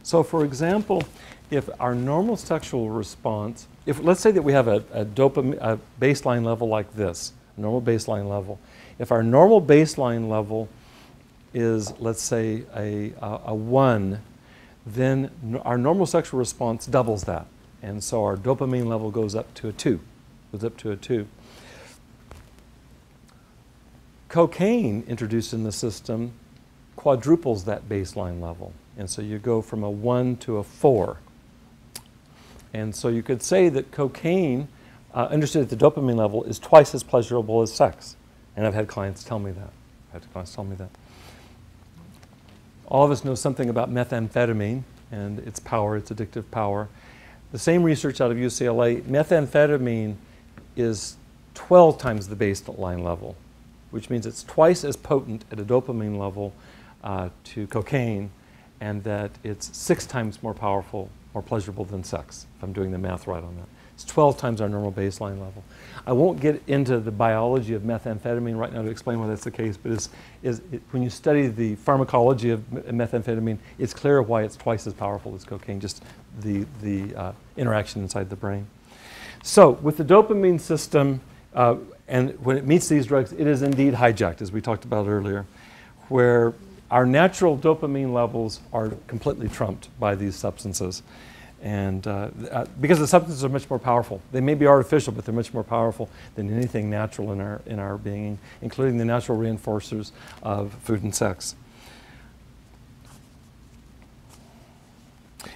So, for example, if our normal sexual response, if let's say that we have a, a dopamine a baseline level like this, normal baseline level, if our normal baseline level is, let's say, a, a, a one, then our normal sexual response doubles that. And so our dopamine level goes up to a two, goes up to a two. Cocaine introduced in the system quadruples that baseline level. And so you go from a one to a four. And so you could say that cocaine, uh, understood at the dopamine level, is twice as pleasurable as sex. And I've had clients tell me that. I've had clients tell me that. All of us know something about methamphetamine and its power, its addictive power. The same research out of UCLA, methamphetamine is 12 times the baseline level, which means it's twice as potent at a dopamine level uh, to cocaine, and that it's six times more powerful, more pleasurable than sex, if I'm doing the math right on that. It's 12 times our normal baseline level. I won't get into the biology of methamphetamine right now to explain why that's the case, but it's, is, it, when you study the pharmacology of methamphetamine, it's clear why it's twice as powerful as cocaine, just the, the uh, interaction inside the brain. So, with the dopamine system, uh, and when it meets these drugs, it is indeed hijacked, as we talked about earlier, where our natural dopamine levels are completely trumped by these substances. And uh, uh, because the substances are much more powerful. They may be artificial, but they're much more powerful than anything natural in our, in our being, including the natural reinforcers of food and sex.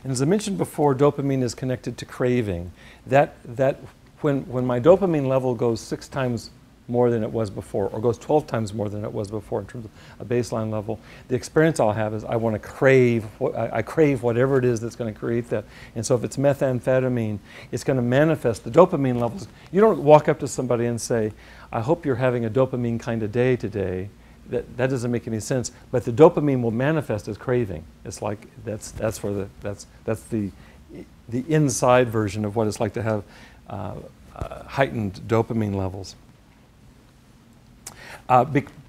And as I mentioned before, dopamine is connected to craving. That, that when, when my dopamine level goes six times more than it was before, or goes 12 times more than it was before in terms of a baseline level, the experience I'll have is I want to crave, I, crave whatever it is that's going to create that. And so if it's methamphetamine, it's going to manifest the dopamine levels. You don't walk up to somebody and say, I hope you're having a dopamine kind of day today. That, that doesn't make any sense. But the dopamine will manifest as craving. It's like that's, that's, for the, that's, that's the, the inside version of what it's like to have uh, uh, heightened dopamine levels. Uh,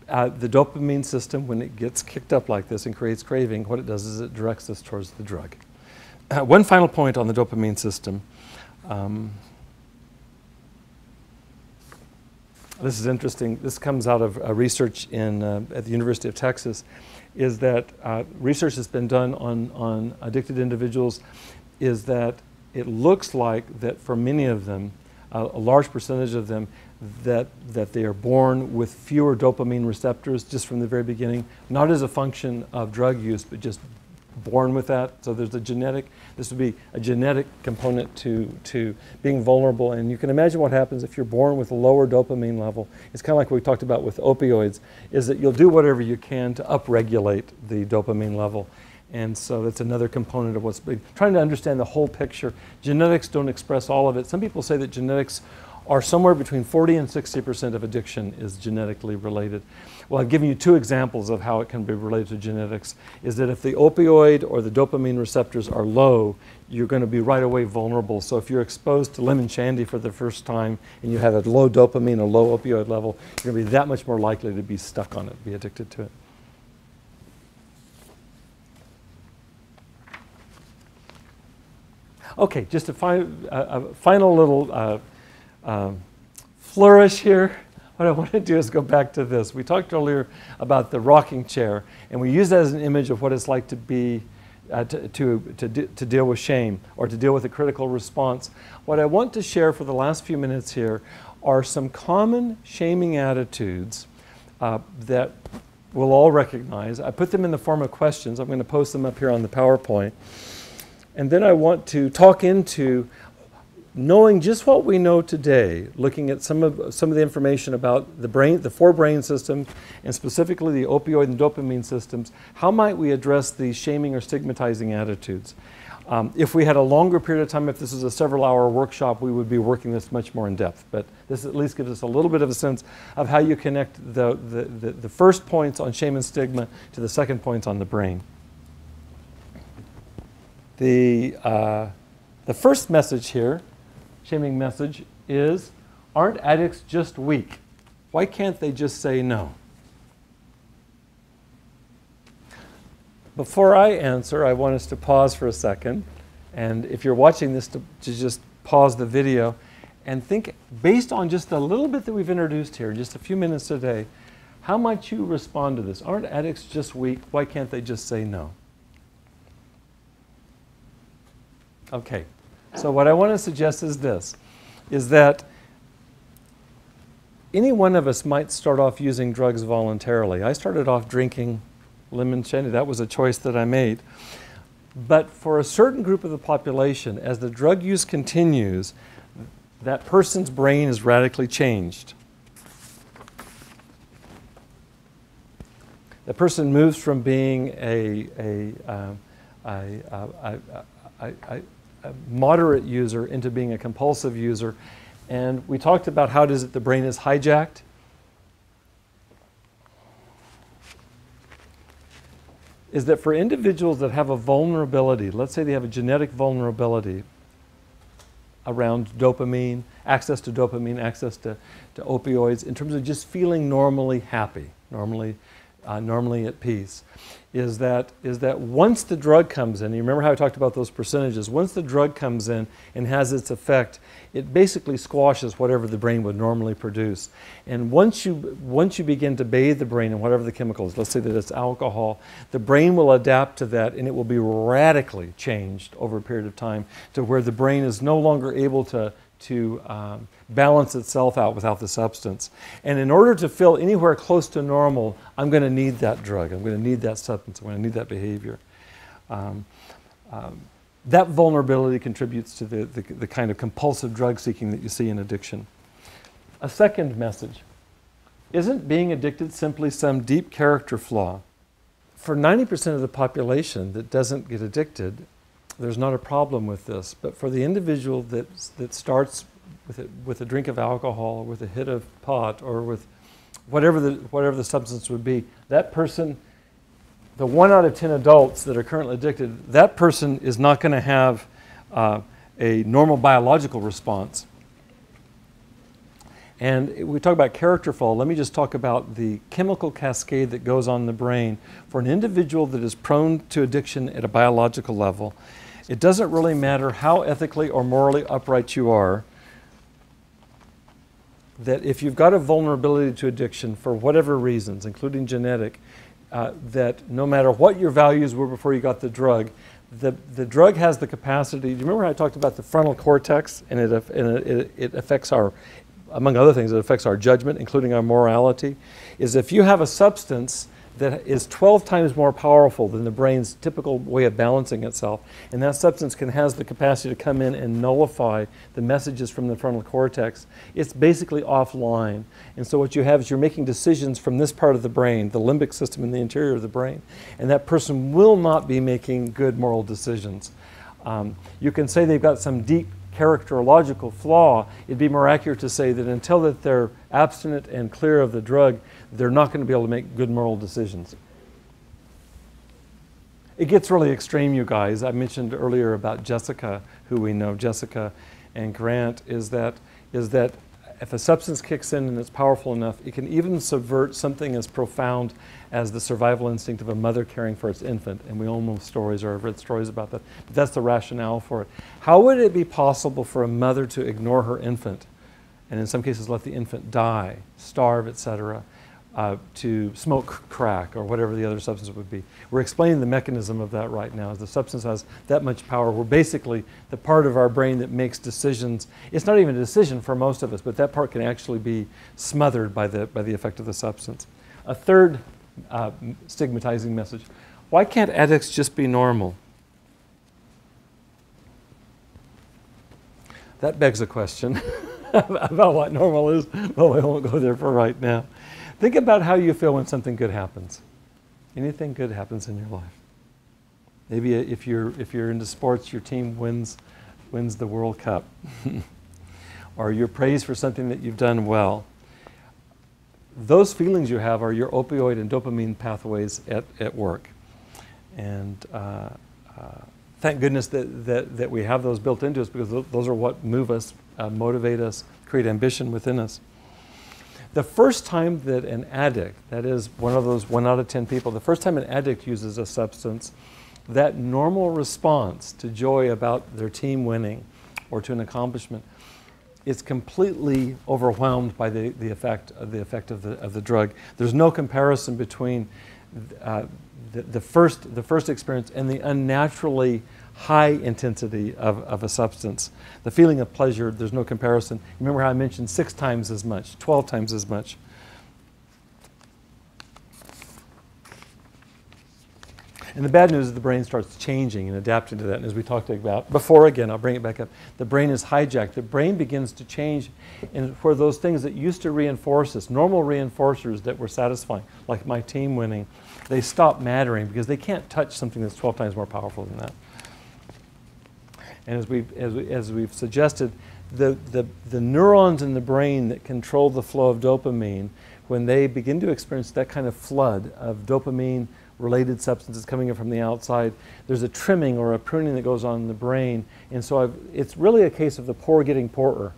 uh, the dopamine system, when it gets kicked up like this and creates craving, what it does is it directs us towards the drug. Uh, one final point on the dopamine system. Um, this is interesting. This comes out of uh, research in, uh, at the University of Texas, is that uh, research that's been done on, on addicted individuals is that it looks like that for many of them, a large percentage of them, that, that they are born with fewer dopamine receptors just from the very beginning, not as a function of drug use, but just born with that. So there's a genetic, this would be a genetic component to, to being vulnerable. And you can imagine what happens if you're born with a lower dopamine level. It's kind of like what we talked about with opioids, is that you'll do whatever you can to upregulate the dopamine level. And so that's another component of what's big. Trying to understand the whole picture. Genetics don't express all of it. Some people say that genetics are somewhere between 40 and 60% of addiction is genetically related. Well, I've given you two examples of how it can be related to genetics, is that if the opioid or the dopamine receptors are low, you're going to be right away vulnerable. So if you're exposed to lemon shandy for the first time and you have a low dopamine or low opioid level, you're going to be that much more likely to be stuck on it, be addicted to it. Okay, just a, fi a, a final little uh, um, flourish here. What I want to do is go back to this. We talked earlier about the rocking chair, and we use that as an image of what it's like to be, uh, to, to, to, to deal with shame or to deal with a critical response. What I want to share for the last few minutes here are some common shaming attitudes uh, that we'll all recognize. I put them in the form of questions. I'm going to post them up here on the PowerPoint. And then I want to talk into knowing just what we know today, looking at some of, some of the information about the brain, the four brain systems, and specifically the opioid and dopamine systems, how might we address these shaming or stigmatizing attitudes? Um, if we had a longer period of time, if this was a several hour workshop, we would be working this much more in depth. But this at least gives us a little bit of a sense of how you connect the, the, the, the first points on shame and stigma to the second points on the brain. The, uh, the first message here shaming message is aren't addicts just weak? Why can't they just say no? Before I answer, I want us to pause for a second. And if you're watching this, to, to just pause the video and think, based on just a little bit that we've introduced here, just a few minutes today, how might you respond to this? Aren't addicts just weak? Why can't they just say no? Okay. So what I want to suggest is this, is that any one of us might start off using drugs voluntarily. I started off drinking lemon shandy. That was a choice that I made. But for a certain group of the population, as the drug use continues, that person's brain is radically changed. The person moves from being a, a, uh, a, a, a a moderate user into being a compulsive user. And we talked about how does it the brain is hijacked. Is that for individuals that have a vulnerability, let's say they have a genetic vulnerability around dopamine, access to dopamine, access to, to opioids, in terms of just feeling normally happy, normally, uh, normally at peace is that, is that once the drug comes in, you remember how I talked about those percentages, once the drug comes in and has its effect, it basically squashes whatever the brain would normally produce. And once you, once you begin to bathe the brain in whatever the chemicals, let's say that it's alcohol, the brain will adapt to that and it will be radically changed over a period of time to where the brain is no longer able to, to um, balance itself out without the substance. And in order to feel anywhere close to normal, I'm going to need that drug. I'm going to need that substance. I'm going to need that behavior. Um, um, that vulnerability contributes to the, the, the kind of compulsive drug seeking that you see in addiction. A second message isn't being addicted simply some deep character flaw? For 90% of the population that doesn't get addicted, there's not a problem with this. But for the individual that, that starts with a, with a drink of alcohol or with a hit of pot or with whatever the, whatever the substance would be, that person, the one out of 10 adults that are currently addicted, that person is not going to have uh, a normal biological response. And we talk about character fall. Let me just talk about the chemical cascade that goes on in the brain for an individual that is prone to addiction at a biological level. It doesn't really matter how ethically or morally upright you are that if you've got a vulnerability to addiction for whatever reasons, including genetic, uh, that no matter what your values were before you got the drug, the, the drug has the capacity. Do you remember I talked about the frontal cortex and it, and it, it affects our, among other things, it affects our judgment, including our morality? Is if you have a substance that is 12 times more powerful than the brain's typical way of balancing itself. And that substance can has the capacity to come in and nullify the messages from the frontal cortex. It's basically offline. And so what you have is you're making decisions from this part of the brain, the limbic system in the interior of the brain. And that person will not be making good moral decisions. Um, you can say they've got some deep characterological flaw, it'd be more accurate to say that until that they're abstinent and clear of the drug, they're not going to be able to make good moral decisions. It gets really extreme, you guys. I mentioned earlier about Jessica, who we know, Jessica and Grant, is that, is that if a substance kicks in and it's powerful enough, it can even subvert something as profound as the survival instinct of a mother caring for its infant. And we all know stories or have read stories about that. But that's the rationale for it. How would it be possible for a mother to ignore her infant and in some cases let the infant die, starve, etc., uh, to smoke crack or whatever the other substance would be. We're explaining the mechanism of that right now. The substance has that much power, we're basically the part of our brain that makes decisions. It's not even a decision for most of us, but that part can actually be smothered by the, by the effect of the substance. A third uh, stigmatizing message why can't addicts just be normal? That begs a question about what normal is, but we won't go there for right now. Think about how you feel when something good happens. Anything good happens in your life. Maybe if you're, if you're into sports, your team wins, wins the World Cup. or you're praised for something that you've done well. Those feelings you have are your opioid and dopamine pathways at, at work. And uh, uh, thank goodness that, that, that we have those built into us because those are what move us, uh, motivate us, create ambition within us. The first time that an addict, that is one of those one out of 10 people, the first time an addict uses a substance, that normal response to joy about their team winning or to an accomplishment is completely overwhelmed by the, the, effect, of the effect of the, of the drug. There's no comparison between uh, the, the, first, the first experience and the unnaturally high intensity of, of a substance. The feeling of pleasure, there's no comparison. Remember how I mentioned six times as much, 12 times as much. And the bad news is the brain starts changing and adapting to that. And as we talked about before, again, I'll bring it back up. The brain is hijacked. The brain begins to change and where those things that used to reinforce us, normal reinforcers that were satisfying, like my team winning, they stop mattering because they can't touch something that's 12 times more powerful than that. And as we've, as, we, as we've suggested, the, the, the neurons in the brain that control the flow of dopamine, when they begin to experience that kind of flood of dopamine related substances coming in from the outside, there's a trimming or a pruning that goes on in the brain. And so I've, it's really a case of the poor getting poorer.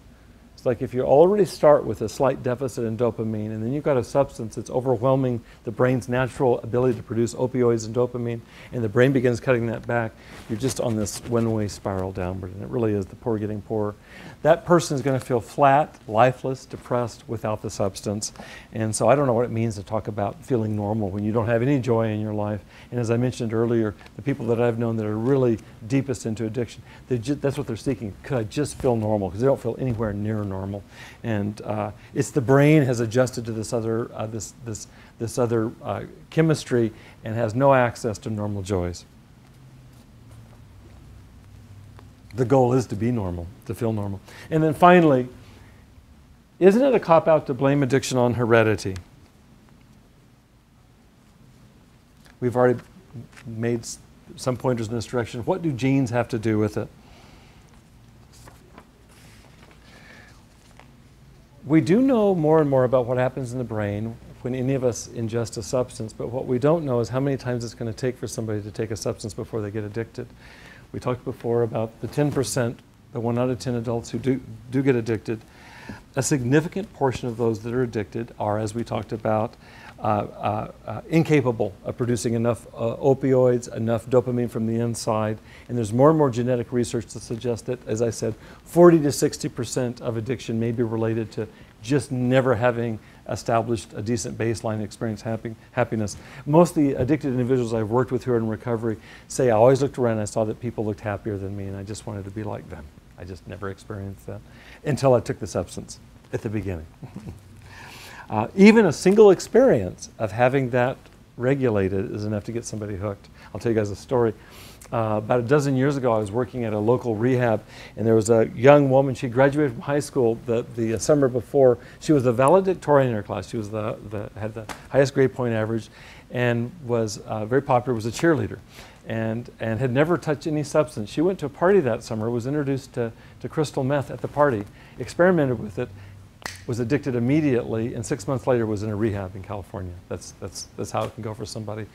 It's like if you already start with a slight deficit in dopamine and then you've got a substance that's overwhelming the brain's natural ability to produce opioids and dopamine, and the brain begins cutting that back, you're just on this one way spiral downward. And it really is the poor getting poorer that person is going to feel flat, lifeless, depressed without the substance. And so I don't know what it means to talk about feeling normal when you don't have any joy in your life. And as I mentioned earlier, the people that I've known that are really deepest into addiction, that's what they're seeking. Could I just feel normal? Because they don't feel anywhere near normal. And uh, it's the brain has adjusted to this other, uh, this, this, this other uh, chemistry and has no access to normal joys. The goal is to be normal, to feel normal. And then finally, isn't it a cop out to blame addiction on heredity? We've already made some pointers in this direction. What do genes have to do with it? We do know more and more about what happens in the brain when any of us ingest a substance, but what we don't know is how many times it's going to take for somebody to take a substance before they get addicted. We talked before about the 10%, the one out of 10 adults who do, do get addicted. A significant portion of those that are addicted are, as we talked about, Uh, uh, uh, incapable of producing enough uh, opioids, enough dopamine from the inside. And there's more and more genetic research to suggest that, as I said, 40 to 60% of addiction may be related to just never having established a decent baseline experience happy, happiness. Most of the addicted individuals I've worked with who are in recovery say I always looked around and I saw that people looked happier than me and I just wanted to be like them. I just never experienced that until I took the substance at the beginning. uh, even a single experience of having that regulated is enough to get somebody hooked. I'll tell you guys a story. Uh, about a dozen years ago, I was working at a local rehab, and there was a young woman. She graduated from high school the, the summer before. She was the valedictorian in her class. She was the, the had the highest grade point average, and was uh, very popular. Was a cheerleader, and and had never touched any substance. She went to a party that summer. Was introduced to, to crystal meth at the party. Experimented with it. Was addicted immediately, and six months later was in a rehab in California. That's that's that's how it can go for somebody.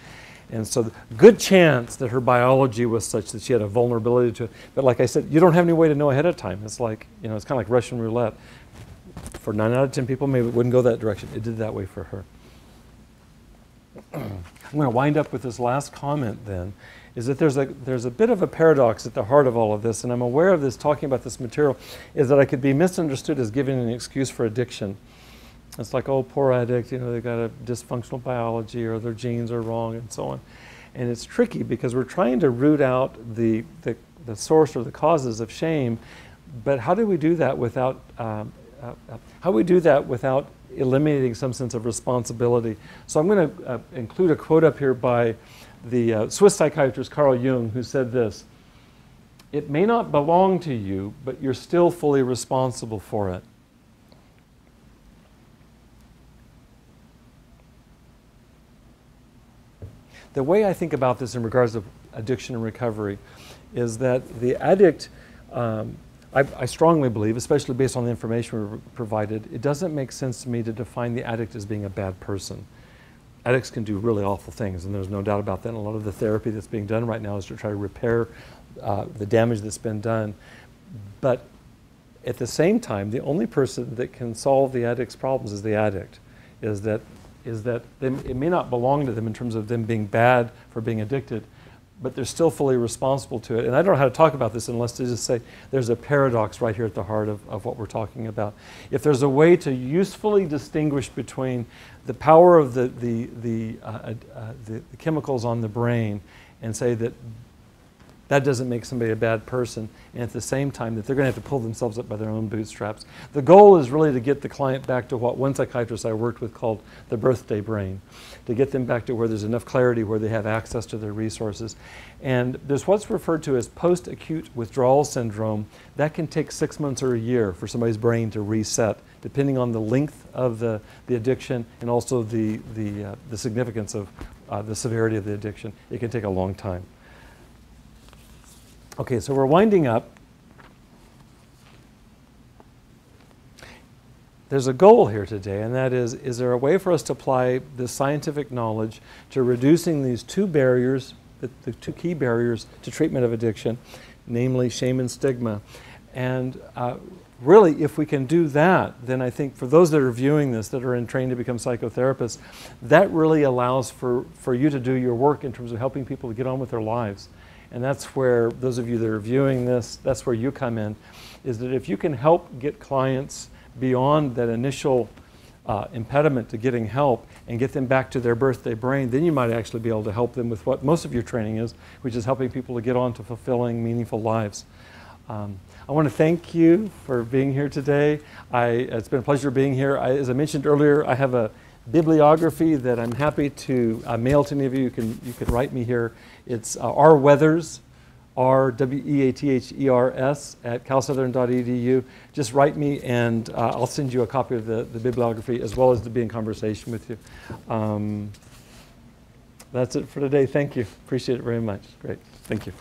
And so, good chance that her biology was such that she had a vulnerability to it. But like I said, you don't have any way to know ahead of time. It's like, you know, it's kind of like Russian roulette. For nine out of 10 people, maybe it wouldn't go that direction. It did that way for her. I'm going to wind up with this last comment then, is that there's a, there's a bit of a paradox at the heart of all of this, and I'm aware of this talking about this material, is that I could be misunderstood as giving an excuse for addiction. It's like, oh, poor addict, you know, they've got a dysfunctional biology or their genes are wrong and so on. And it's tricky because we're trying to root out the, the, the source or the causes of shame, but how do we do that without, um, uh, uh, how do we do that without eliminating some sense of responsibility? So I'm going to uh, include a quote up here by the uh, Swiss psychiatrist Carl Jung, who said this, it may not belong to you, but you're still fully responsible for it. the way I think about this in regards to addiction and recovery is that the addict, um, I, I, strongly believe, especially based on the information we provided, it doesn't make sense to me to define the addict as being a bad person. Addicts can do really awful things, and there's no doubt about that. And a lot of the therapy that's being done right now is to try to repair uh, the damage that's been done. But at the same time, the only person that can solve the addict's problems is the addict. Is that is that they, it may not belong to them in terms of them being bad for being addicted, but they're still fully responsible to it. And I don't know how to talk about this unless to just say there's a paradox right here at the heart of, of what we're talking about. If there's a way to usefully distinguish between the power of the, the, the, uh, uh, the, the chemicals on the brain and say that that doesn't make somebody a bad person, and at the same time that they're going to have to pull themselves up by their own bootstraps. The goal is really to get the client back to what one psychiatrist I worked with called the birthday brain, to get them back to where there's enough clarity, where they have access to their resources. And there's what's referred to as post-acute withdrawal syndrome. That can take six months or a year for somebody's brain to reset, depending on the length of the, the addiction and also the, the, uh, the significance of uh, the severity of the addiction. It can take a long time. Okay, so we're winding up. There's a goal here today, and that is is there a way for us to apply this scientific knowledge to reducing these two barriers, the, the two key barriers to treatment of addiction, namely shame and stigma? And uh, really, if we can do that, then I think for those that are viewing this, that are in trained to become psychotherapists, that really allows for, for you to do your work in terms of helping people to get on with their lives. And that's where, those of you that are viewing this, that's where you come in, is that if you can help get clients beyond that initial uh, impediment to getting help and get them back to their birthday brain, then you might actually be able to help them with what most of your training is, which is helping people to get on to fulfilling, meaningful lives. Um, I want to thank you for being here today. I, it's been a pleasure being here. I, as I mentioned earlier, I have a bibliography that I'm happy to uh, mail to any of you. You can, you can write me here it's uh, R Weathers, R W E A T H E R S at calsouthern.edu. Just write me and uh, I'll send you a copy of the, the bibliography as well as to be in conversation with you. Um, that's it for today. Thank you. Appreciate it very much. Great. Thank you.